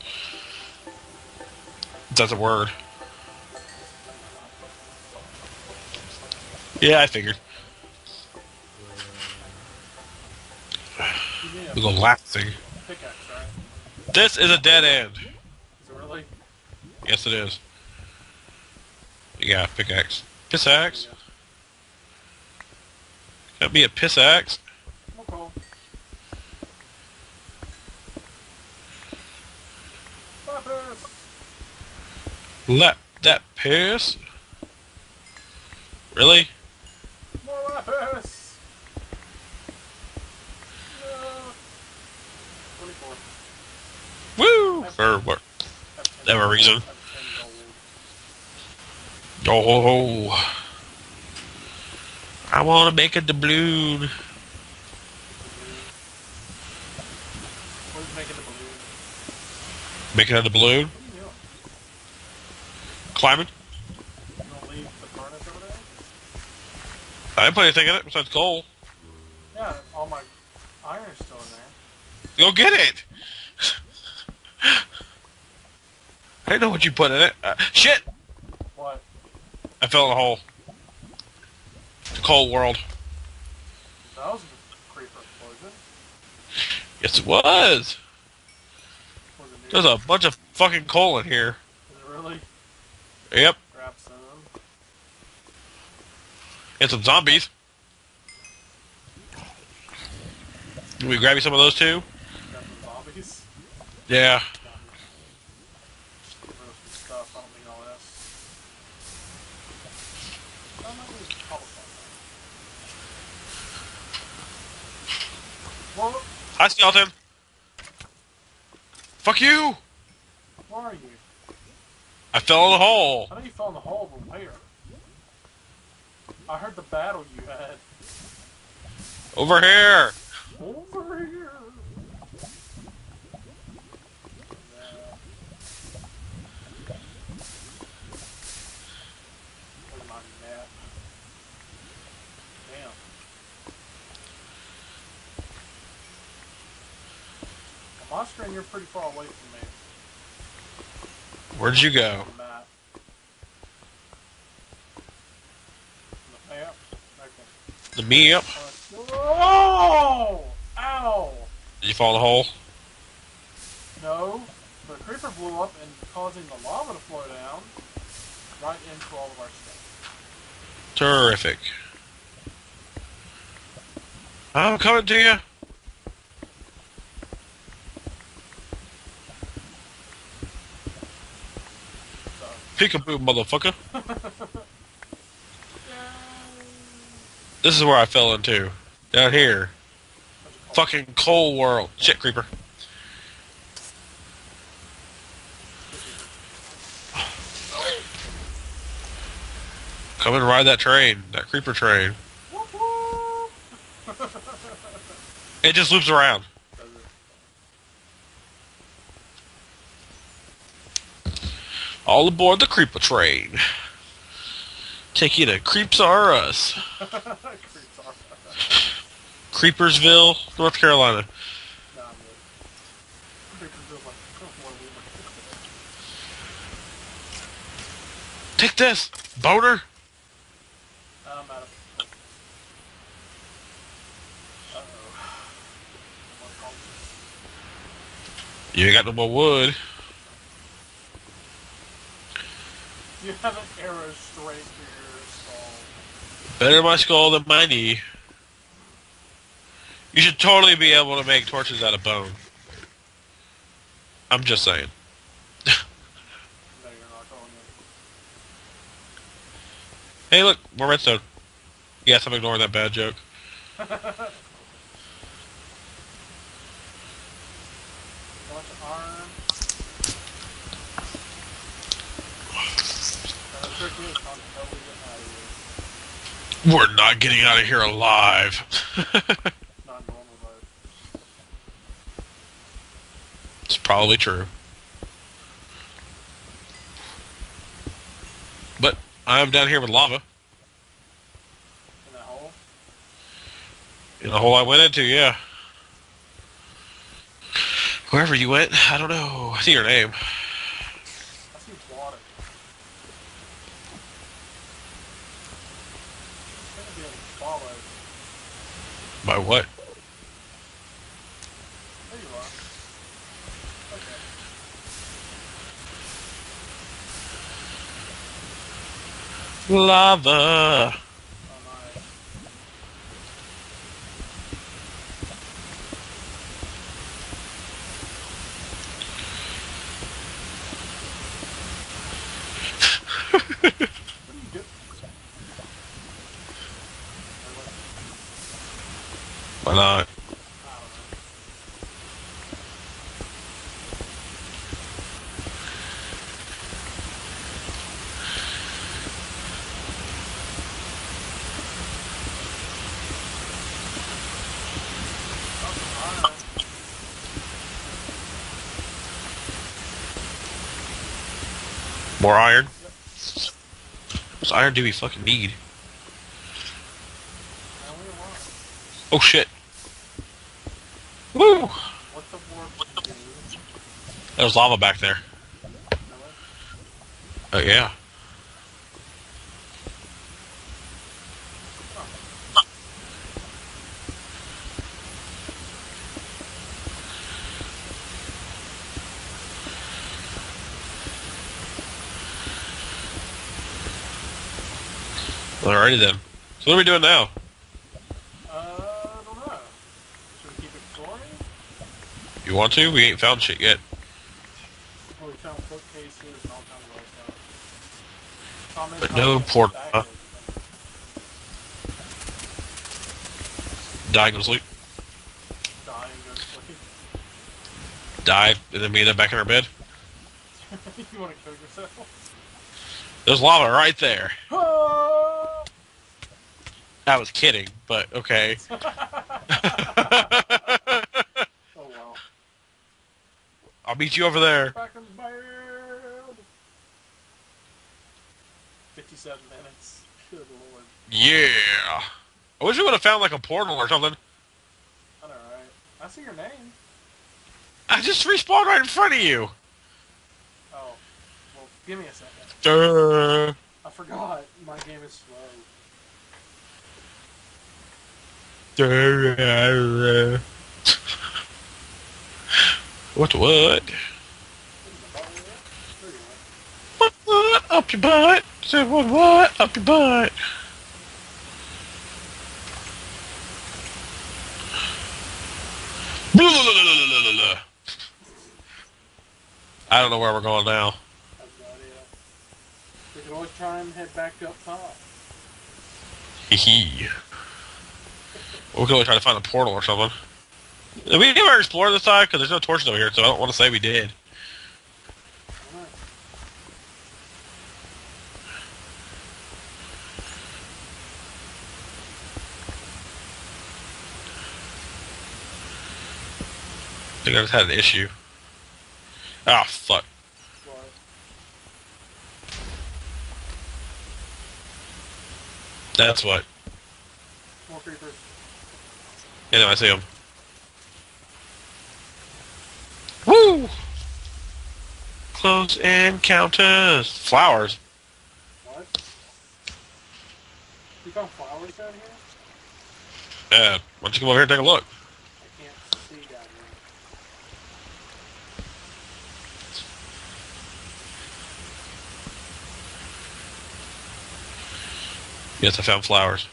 That's a word. Yeah, I figured. You need a We go lapising. This is a dead end. Is it really? Yes, it is. Yeah, pickaxe. Piss axe? Gotta be a piss axe. Let that piss. Really? More lapis! No. 24. Woo! For what? Have 10 Have a reason. Have 10 gold. Oh, I want to make a doubloon. Making balloon? A doubloon? What are you doing? Climbing? You leave the furnace over there? I didn't put anything in it besides coal. Yeah, all my iron's still in there. Go get it! I didn't know what you put in it. Uh, shit! What? I fell in a hole. The coal world. That was a creeper explosion. Yes, it was. Was it? There's a bunch of fucking coal in here. Is it really? Yep. Grab some. And some zombies. Can we grab you some of those too? Grab some zombies. Yeah. Zombies. Get rid of some stuff. I don't need all this. I might use cobblestone. Well, Hi, him. Fuck you! where are you? I fell in the hole. I know you fell in the hole, but where? I heard the battle you had. Over here. Over here. Yeah. Look at my map. Damn. On my you're pretty far away from me. Where'd you go? The map. The map? Okay. The me up. Oh! Ow! Did you fall in the hole? No, the creeper blew up and causing the lava to flow down right into all of our stuff. Terrific. I'm coming to you. Peekaboo, motherfucker. This is where I fell into. Down here. Bunch of coal. Fucking coal world. Shit, creeper. Come and ride that train. That creeper train. It just loops around. Does it? All aboard the creeper train. Take you to Creeps R Us. Creepersville, North Carolina. Nah, I'm good. Creepers feels like where we were. Take this, boner. I'm out of. Uh-oh. What called You ain't got no more wood. You have an arrow straight through your skull. Better my skull than my knee. You should totally be able to make torches out of bone. I'm just saying. No, you're not going in. Hey, look, more redstone. Yes, I'm ignoring that bad joke. Bunch of iron. And the trick is how the hell we get out of here. We're not getting out of here alive. It's probably true. But I'm down here with lava. In that hole. In the hole I went into, yeah. Wherever you went, I don't know. I see your name. I see water. It's gonna be swallowed. By what? Okay. Lava. Oh, nice. Why not? I know. More iron? Much iron do we fucking need? Oh shit. Woo! what the warp do. There's lava back there. Oh yeah. Alrighty then. So what are we doing now? Uh, I don't know. Should we keep exploring? You want to? We ain't found shit yet. Well, we found bookcases and all kinds of other stuff. Tom is But no port- it. Dying to sleep. Dying to sleep. Dive, and then we end up back in our bed. you want to kill yourself? There's lava right there. Ah! I was kidding, but okay. oh well. I'll meet you over there. 37 minutes. Good lord. Yeah. I wish we would have found like a portal or something. I? I see your name. I just respawned right in front of you. Oh. Well, give me a second. Duh. I forgot. My game is slow. Duh. what what? Up your butt. Say what what? Up your butt. I don't know where we're going now. I have no idea. We can always try and head back up top. Hee. We can only try to find a portal or something. Did we ever explore this side? Because there's no torches over here, so I don't want to say we did. I think I just had an issue. Ah, fuck. That's what. More creepers. Then I see them. Woo! Close encounters. Flowers. What? You found flowers down here? Yeah. Why don't you come over here and take a look? I can't see down here. Yes, I found flowers.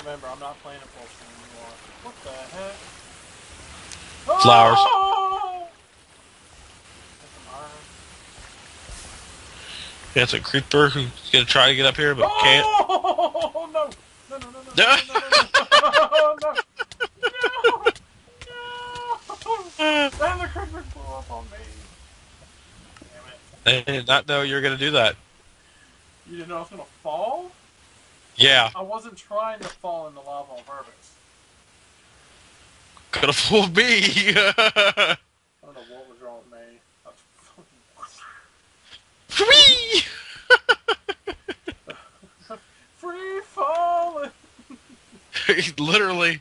Remember, I'm not playing a screen anymore. What the heck? Flowers. Oh! That's some iron. Yeah, it's a creeper who's gonna try to get up here but can't. Oh no! No no no no no No. no no no! And the creeper blew up on me. Damn it! I did not know you were gonna do that. You didn't know I was gonna fall? Yeah, I wasn't trying to fall in the lava on purpose. could have fooled me. I don't know what was wrong with me. Free! free falling. Literally.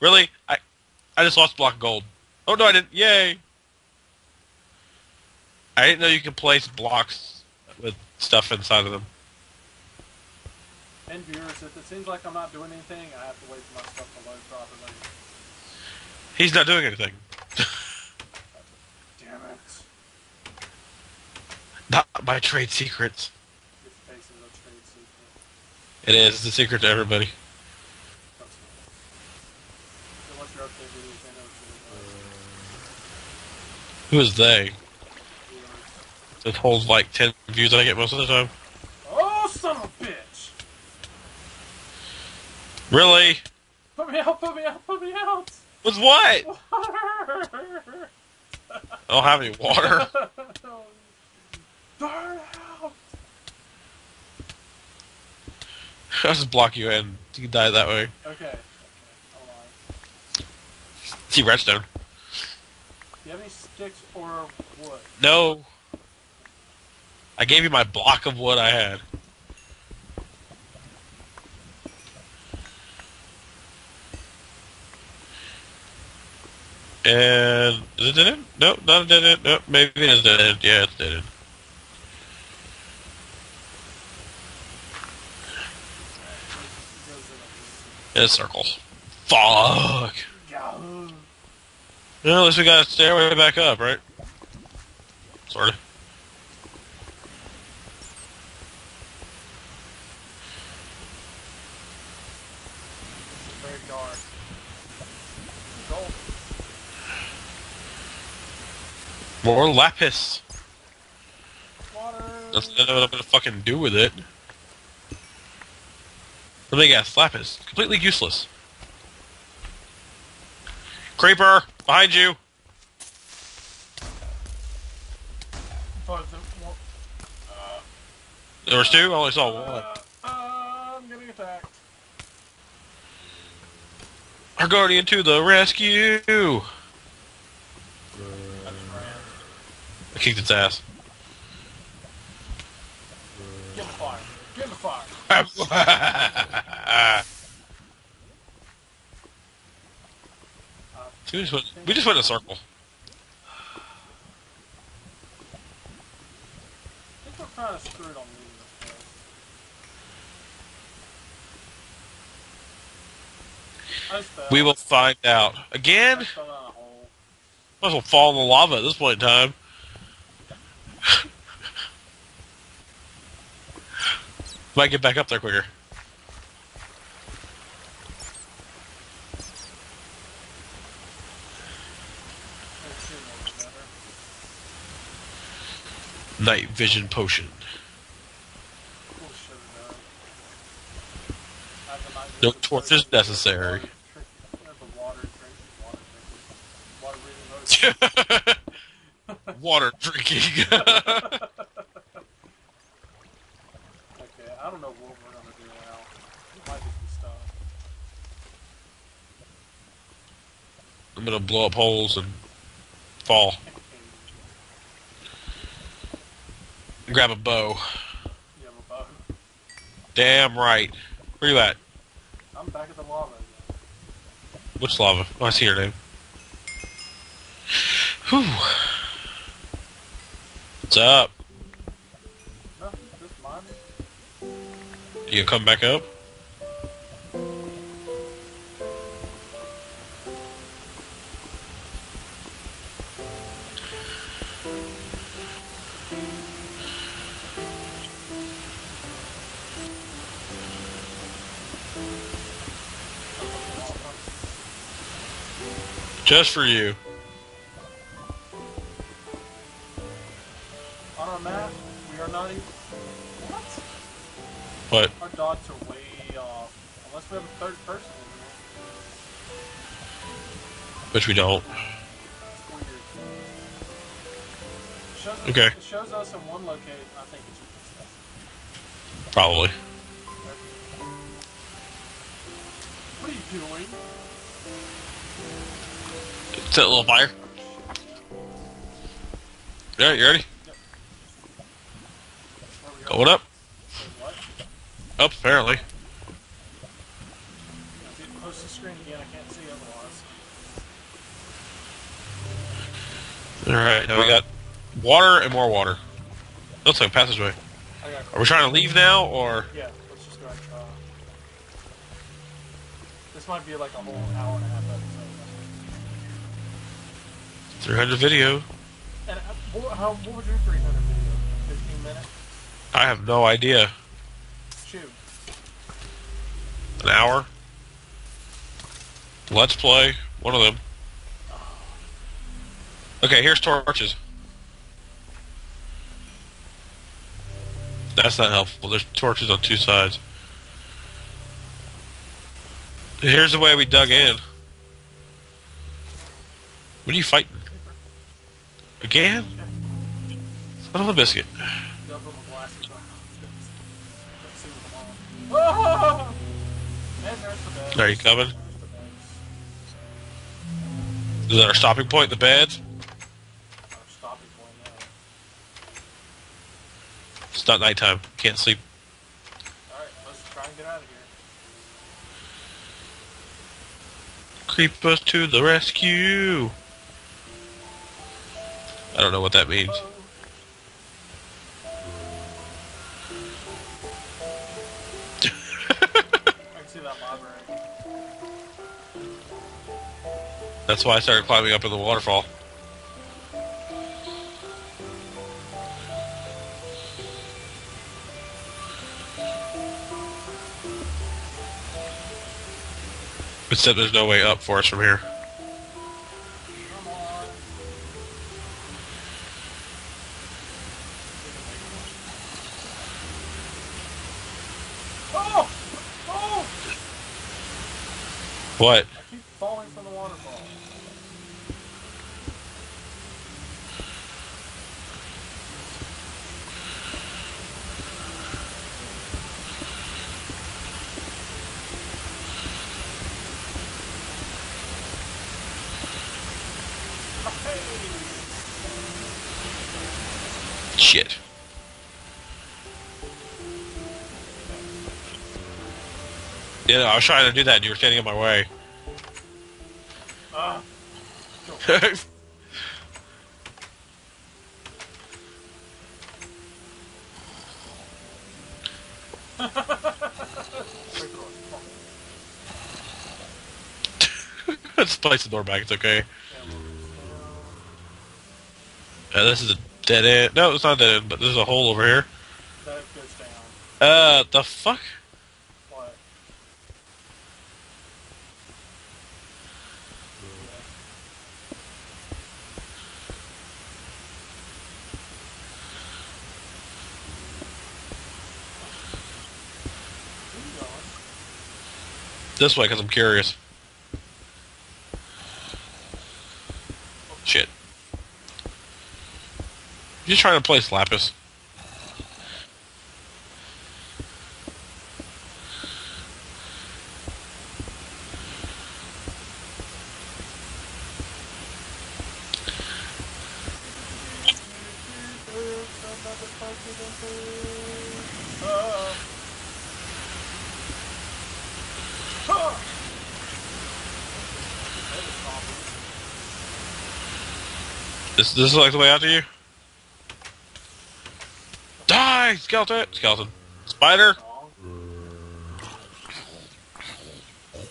Really? I I just lost a block of gold. Oh no, I didn't. Yay! I didn't know you could place blocks with stuff inside of them. And viewers, if it seems like I'm not doing anything, I have to wait for my stuff to load properly. He's not doing anything. Damn it. Not my trade secrets. This face is a trade secret. It is. It's a secret to everybody. That's not. So what's your update videos? I know it's Who is they? It holds like 10 views that I get most of the time. Oh, son of a bitch! Really? Put me out, put me out, put me out! With what? Water! I don't have any water. Burn out! I'll just block you in. You can die that way. Okay. okay. See redstone. Do you have any sticks or wood? No. I gave you my block of wood I had. And is it dead end? No, not a dead end. No, maybe it is dead end. Yeah, it's dead end. It's circles. Fuck. Yahoo! Well, at least we got a stairway back up, right? Sort of. More lapis. Water! That's know what I'm gonna fucking do with it. The big ass lapis. Completely useless. Creeper! Behind you! There was two? I only saw one. I'm getting attacked. Our guardian to the rescue! I just ran. I kicked its ass. Get in the fire. Get in the fire. we, just went, we just went in a circle. I think we're kind of screwed on leaving this place. I just fell. We will find out. Again? just fell down a hole. Might as well fall in the lava at this point in time. Might get back up there quicker. Let's see what we're better. Night vision potion. Cool shit we done. Have the night No torches necessary. Water drinking, water drinking, water breathing. Water drinking. Okay, I don't know what we're gonna do now. It might be some. I'm gonna blow up holes and fall. Grab a bow. You have a bow. Damn right. Where you at? I'm back at the lava again. Which lava? Oh, I see your name. Whew. What's up? Nothing, just. You come back up? Just for you. On map, we are not even. What? What? Our dots are way off. Unless we have a third person in Which we don't. here. It's weird. It shows us, Okay. It shows us in one location. I think it's Probably. What are you doing? Set a little fire. Alright, you ready? Going up. Up, apparently. Post the screen again, I can't see otherwise. Alright, now we got water and more water. Looks like a passageway. Are we trying to leave now, or... Yeah, let's just go and try. This might be like a whole hour and a half episode. 300 video? And uh, what, how, what was your 300 video? 15 minutes? I have no idea. Shoot. An hour? Let's play. One of them. Okay, here's torches. That's not helpful. There's torches on two sides. Here's the way we dug in. What are you fighting? Again? Son of a biscuit. Oh! Are you coming? Is that our stopping point, the bed? It's not nighttime. Can't sleep. Alright, let's try and get out of here. Creep us to the rescue. I don't know what that means. That's why I started climbing up in the waterfall. Except there's no way up for us from here. Oh! Oh! What? I was trying to do that and you were standing in my way. It. Let's place the door back, it's okay. Yeah, Uh, this is a dead end. No, it's not a dead end, but there's a hole over here. that goes down. Uh, the fuck? This way, because I'm curious. Shit. You trying to place Lapis? This this is like the way out to you? Die, skeleton! Skeleton. Spider!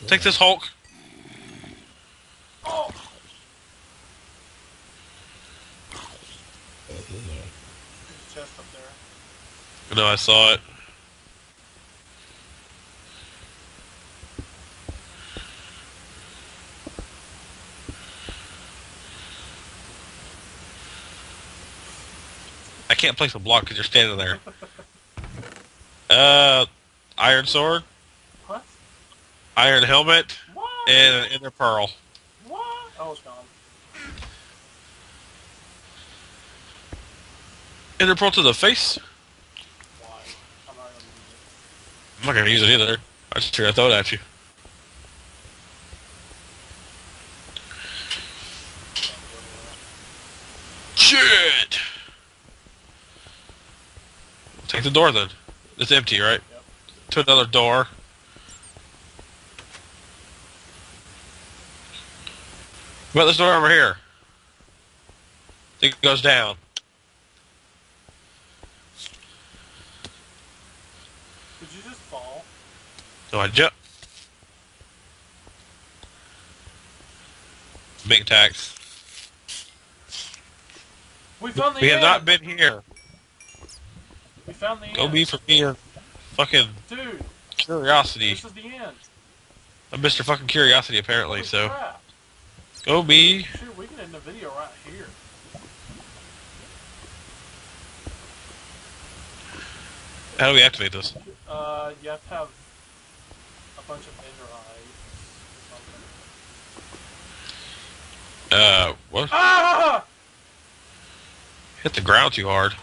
Take this Hulk. Oh! Chest up there. No, I saw it. Can't place a block because you're standing there. Uh, iron sword, What? iron helmet, What? and an ender pearl. What? Oh, it's gone. Ender pearl to the face. Why? I'm not gonna use it. I'm not gonna use it either. I just throw it at you. Shit! Take the door then. It's empty, right? Yep. To another door. What about this door over here? I think it goes down. Did you just fall? So I jump. Big tax. We found the We have end. not been here. We found the Go end. me for being fucking Dude, curiosity. This is the end. I'm Mr. Fucking Curiosity apparently, Holy so. Crap. Go me. Shoot, we can end the video right here. How do we activate this? Uh, you have to have a bunch of ender eyes. Uh, what? Ah! Hit the ground too hard.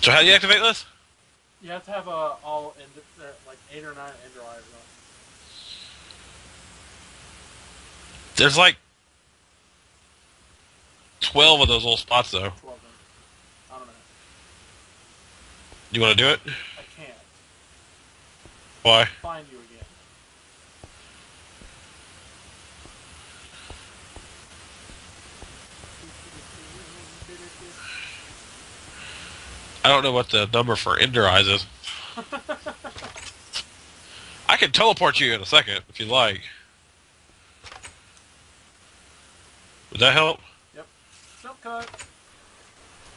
So how do you activate this? You have to have uh, all end, uh, like eight or nine ender eyes on. There's like twelve of those little spots though. Twelve. I don't know. You want to do it? I can't Why? find you again. I don't know what the number for Ender Eyes is. I can teleport you in a second if you like. Would that help? Jump cut.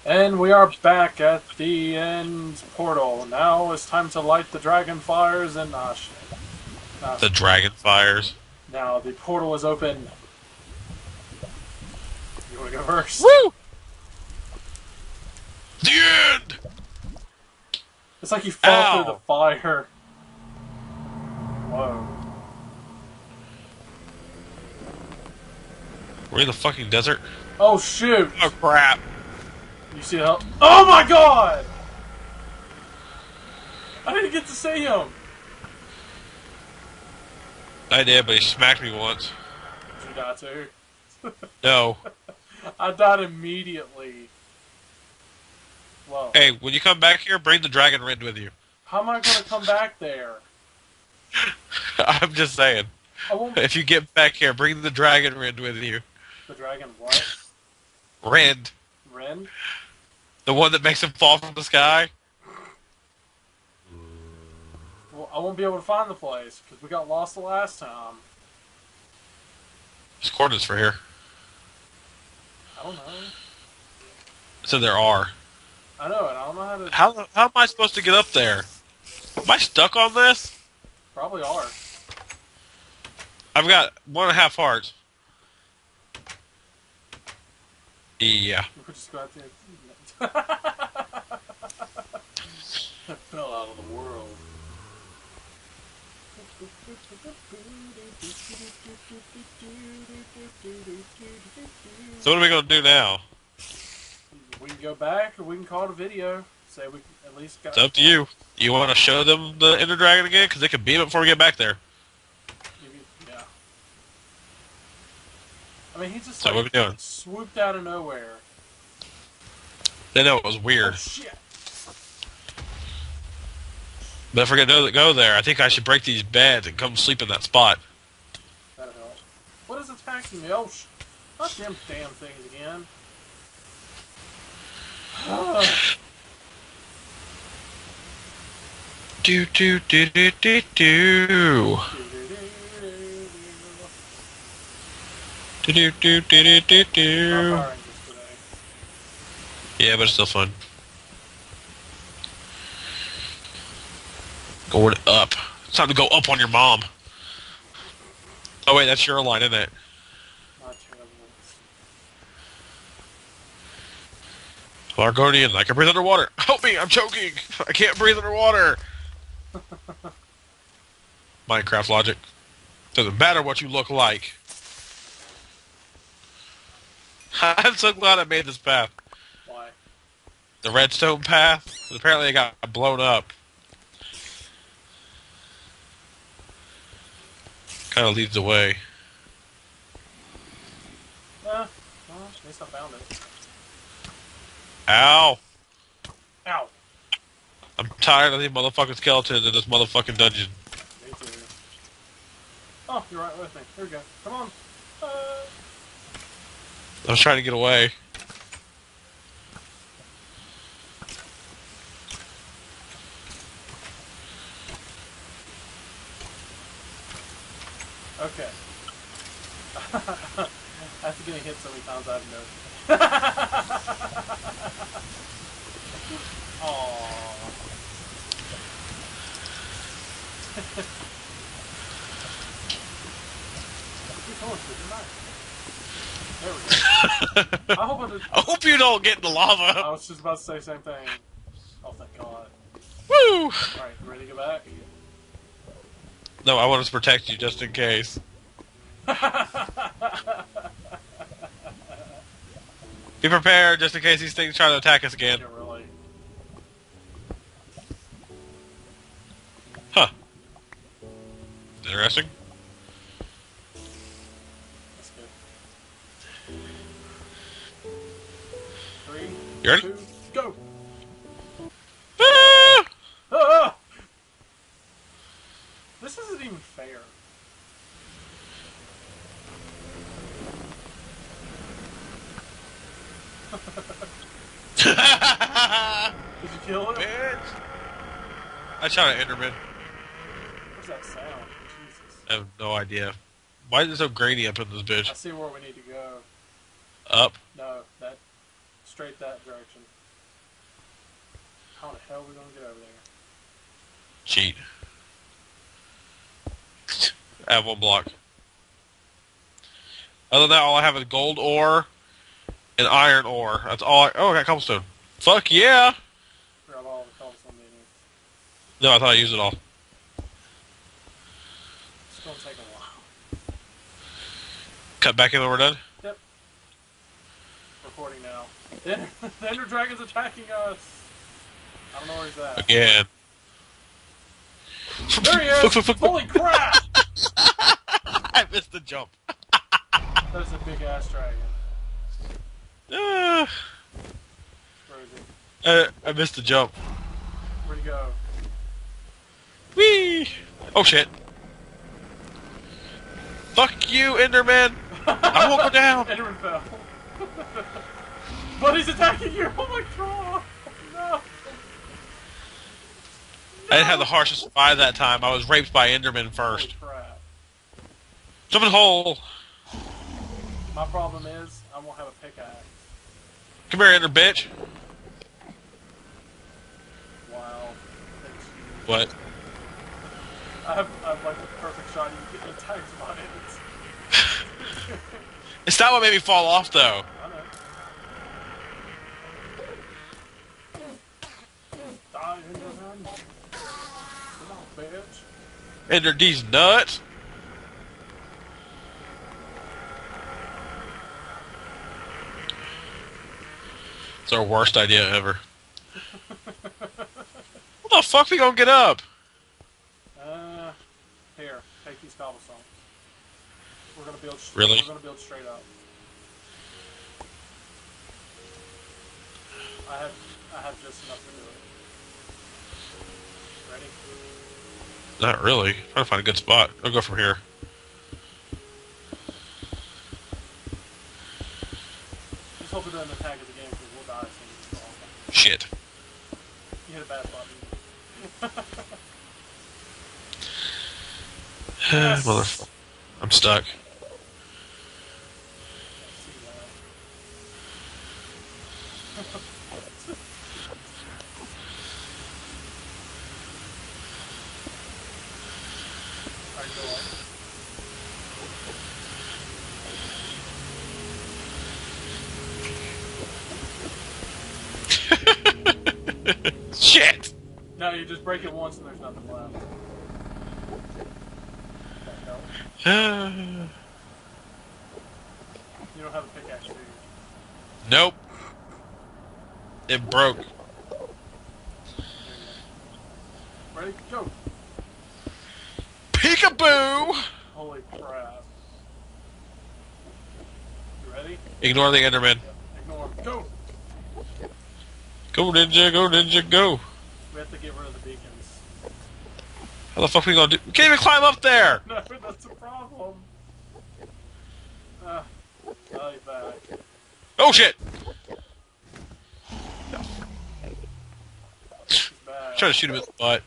And we are back at the end portal. Now it's time to light the dragon fires and ah shit. Ah, The dragon fires. now the portal is open. You wanna go first? Woo! The end. It's like you fall Ow. through the fire. Whoa. We're in the fucking desert. Oh shoot! Oh crap! You see how? Oh my god! I didn't get to see him. I did, but he smacked me once. Did you die too? No. I died immediately. Whoa. Hey, when you come back here, bring the dragon rend with you. How am I gonna come back there? I'm just saying. If you get back here, bring the dragon rend with you. The dragon what? Rend. Ren? The one that makes him fall from the sky? Well, I won't be able to find the place because we got lost the last time. There's coordinates for here. I don't know. So there are. I know it. I don't know how to. How how am I supposed to get up there? Am I stuck on this? Probably are. I've got one and a half hearts. Yeah. We could just go out. I fell out of the world. So what are we gonna do now? We can go back, or we can call it a video. Say we at least got. It's up to you. You want to show them the Ender Dragon again? Because they can beam it before we get back there. Yeah. I mean, he just So like, what we doing? swooped out of nowhere. They know it was Oh weird. shit! But if we're gonna go there, I think I should break these beds and come sleep in that spot. That'll help. What is attacking me? Oh, sh- not them damn things again. Do do do do do do. Do do do do do do do. Yeah, but it's still fun. Going up. It's time to go up on your mom. Oh wait, that's your line, isn't it? Not terrible. Largonian, I can breathe underwater. Help me, I'm choking. I can't breathe underwater. Minecraft logic. Doesn't matter what you look like. I'm so glad I made this path. Why? The redstone path. Apparently it got blown up. Kind of leads the way. Eh, well, at least I found it. Ow! Ow! I'm tired of these motherfucking skeletons in this motherfucking dungeon. Me too. Oh, you're right with me. Here we go. Come on. Uh, I was trying to get away. okay. After getting hit so many times, I have no. Aww. Keep going, Super Nice. There we go. I hope I. I hope you don't get in the lava. I was just about to say the same thing. Oh, thank God. Woo! Alright, ready to go back? No, I want to protect you just in case. Be prepared just in case these things try to attack us again. Really. Huh. Interesting. Three, You ready? two, go! Ah! Ah! This isn't even fair. Did you kill him? Bitch. I shot an Enderman. What's that sound? Jesus. I have no idea. Why is it so grainy up in this bitch? I see where we need to go. Up. No, that straight that direction. How the hell are we gonna get over there? Cheat. I have one block. Other than that, all I have is gold ore and iron ore. That's all I... Oh, I got cobblestone. Fuck yeah! Grab all the cobblestone. No, I thought I used it all. It's gonna take a while. Cut back in when we're done. Yep. Recording now. The Ender, Dragon's attacking us! I don't know where he's at. Again. There he is! Fuck, fuck, fuck, fuck. Holy crap! I missed the jump. That's a big ass dragon. He? uh, I missed the jump. Where'd he go? Whee! Oh shit. Fuck you, Enderman! I won't go down! Enderman fell. but he's attacking you! Oh my god! No! I didn't have the harshest fire that time. I was raped by Enderman first. Holy crap. Jump in the hole! My problem is, I won't have a pickaxe. Come here, Ender bitch! Wow. What? I have, I have like the perfect shot. You get attacked by it. It's not what made me fall off, though. I know. Die, Enderman. Come on, bitch. Ender D's nuts! It's our worst idea ever. What the fuck we gonna get up? Uh, here, take these cobblestones. We're gonna build. Really? We're gonna build straight up. I have, I have just enough to do it. Ready? Not really. trying to find a good spot. I'll go from here. Just hope it doesn't attack us again because we'll die as soon as possible. Shit. You hit a bad spot. Uh, Motherfucker. I'm stuck. See that. Alright, go on. Shit! No, you just break it once and there's nothing left. You don't have a pickaxe, do you? nope. It broke. Ready? Go! Peekaboo! Holy crap. You ready? Ignore the Enderman. Go! Ninja, go ninja, go. We have to get rid of the beacons. How the fuck are we gonna do? We can't even climb up there! No, that's a problem. Uh, I'll be back. Oh shit! Try to shoot him in the butt.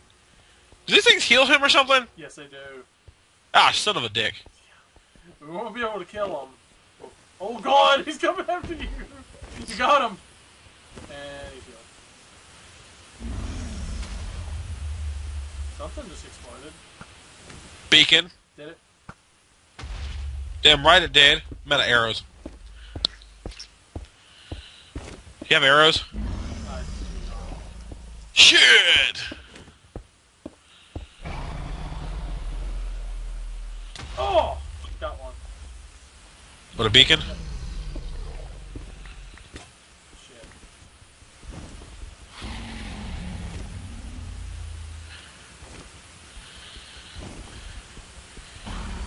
Do these things heal him or something? Yes, they do. Ah, son of a dick. We won't be able to kill him. Oh god, he's coming after you! You got him! And he's healed. Something just exploded. Beacon. Did it? Damn right it did. I'm out of arrows. You have arrows? Shit! Oh! Got one. What a beacon?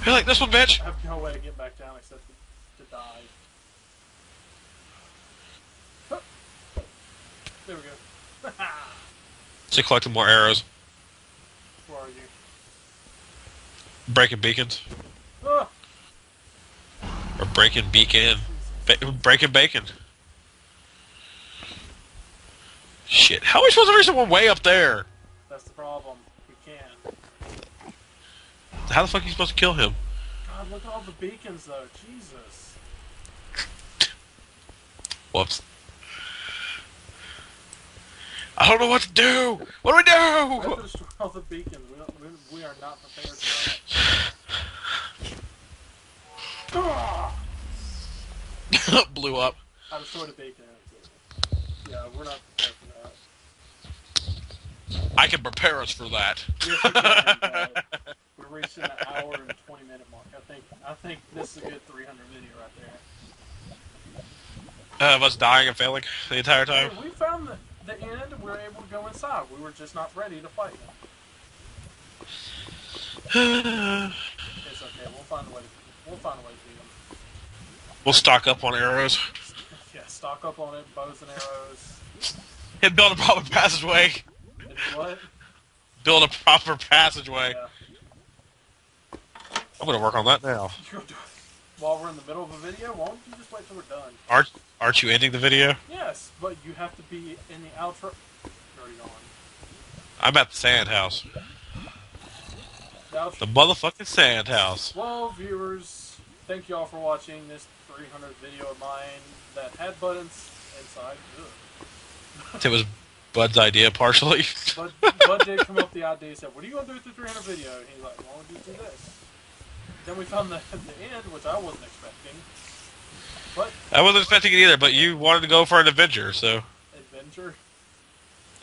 Hey, like this one, bitch. I have no way to get back down except to, to die. There we go. So collecting more arrows, Where are you? breaking beacons, Ah! or breaking beacon, ba- breaking bacon. Shit, how are we supposed to reach someone way up there? That's the problem. How the fuck are you supposed to kill him? God, look at all the beacons though. Jesus. Whoops. I don't know what to do. What do we do? We have to destroy all the beacons. We, we, we are not prepared for that. Blew up. I destroyed a beacon. Yeah, we're not prepared for that. I can prepare us for that. Yes, we can, but we're reaching the hour and twenty minute mark. I think I think this is a good three hundred video right there. Uh, of us dying and failing the entire time. Hey, we found the, the end. We were able to go inside. We were just not ready to fight. It's okay. We'll find a way. To, we'll find a way to beat them. we'll stock up on arrows. Yeah, stock up on it, bows and arrows. And build a proper passageway. And what? Build a proper passageway. Yeah. I'm gonna work on that now. You go do it. While we're in the middle of a video, why don't you just wait till we're done? Aren't aren't you ending the video? Yes, but you have to be in the outro. I'm at the sand house. The. The motherfucking sand house. Well, viewers, thank you all for watching this 300 video of mine that had buttons inside. Ugh. It was Bud's idea partially. But Bud did come up with the idea. He said, "What are you gonna do with the 300 video?" And he's like, "Why don't you do this?" Then we found the the end, which I wasn't expecting. But I wasn't expecting it either, but you wanted to go for an adventure, so adventure.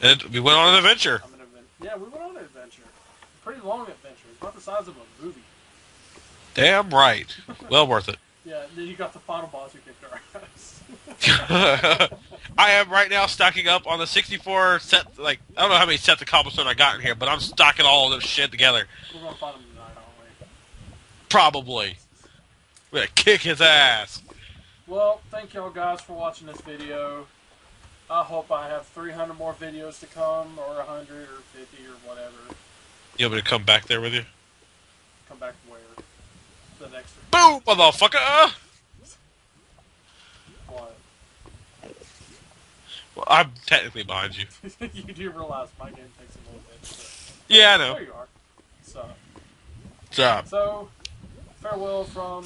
and we went on an adventure. I'm an. Yeah, we went on an adventure. Pretty long adventure. It's about the size of a movie. Damn right. Well worth it. Yeah, and then you got the final boss who kicked our ass. I am right now stocking up on the 64 set. Like I don't know how many sets of cobblestone I got in here, but I'm stocking all of this shit together. We're him tonight, aren't we? Probably. We're gonna kick his ass. Well, thank y'all guys for watching this video. I hope I have 300 more videos to come, or 100, or 50, or whatever. You want me to come back there with you? Come back where? The next Boom, motherfucker! What? well, I'm technically behind you. you do realize my game takes a little bit. But Yeah, I know. There you are. So, up? so farewell from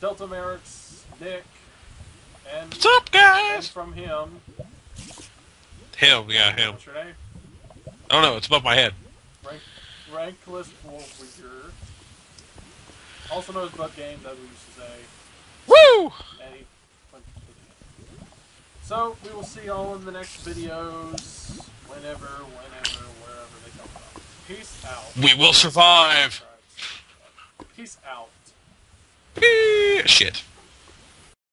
Delta Merrix Nick, and, What's up, guys? from him. Him, yeah, him. What's your name? I don't know. It's above my head. Rank, Rankless Wolfweaker. Also known as Bud Games, as we used to say. Woo! And he went to the- So, we will see y'all in the next videos, whenever, whenever, wherever they come from. Peace out. We will survive. Peace out. Shit.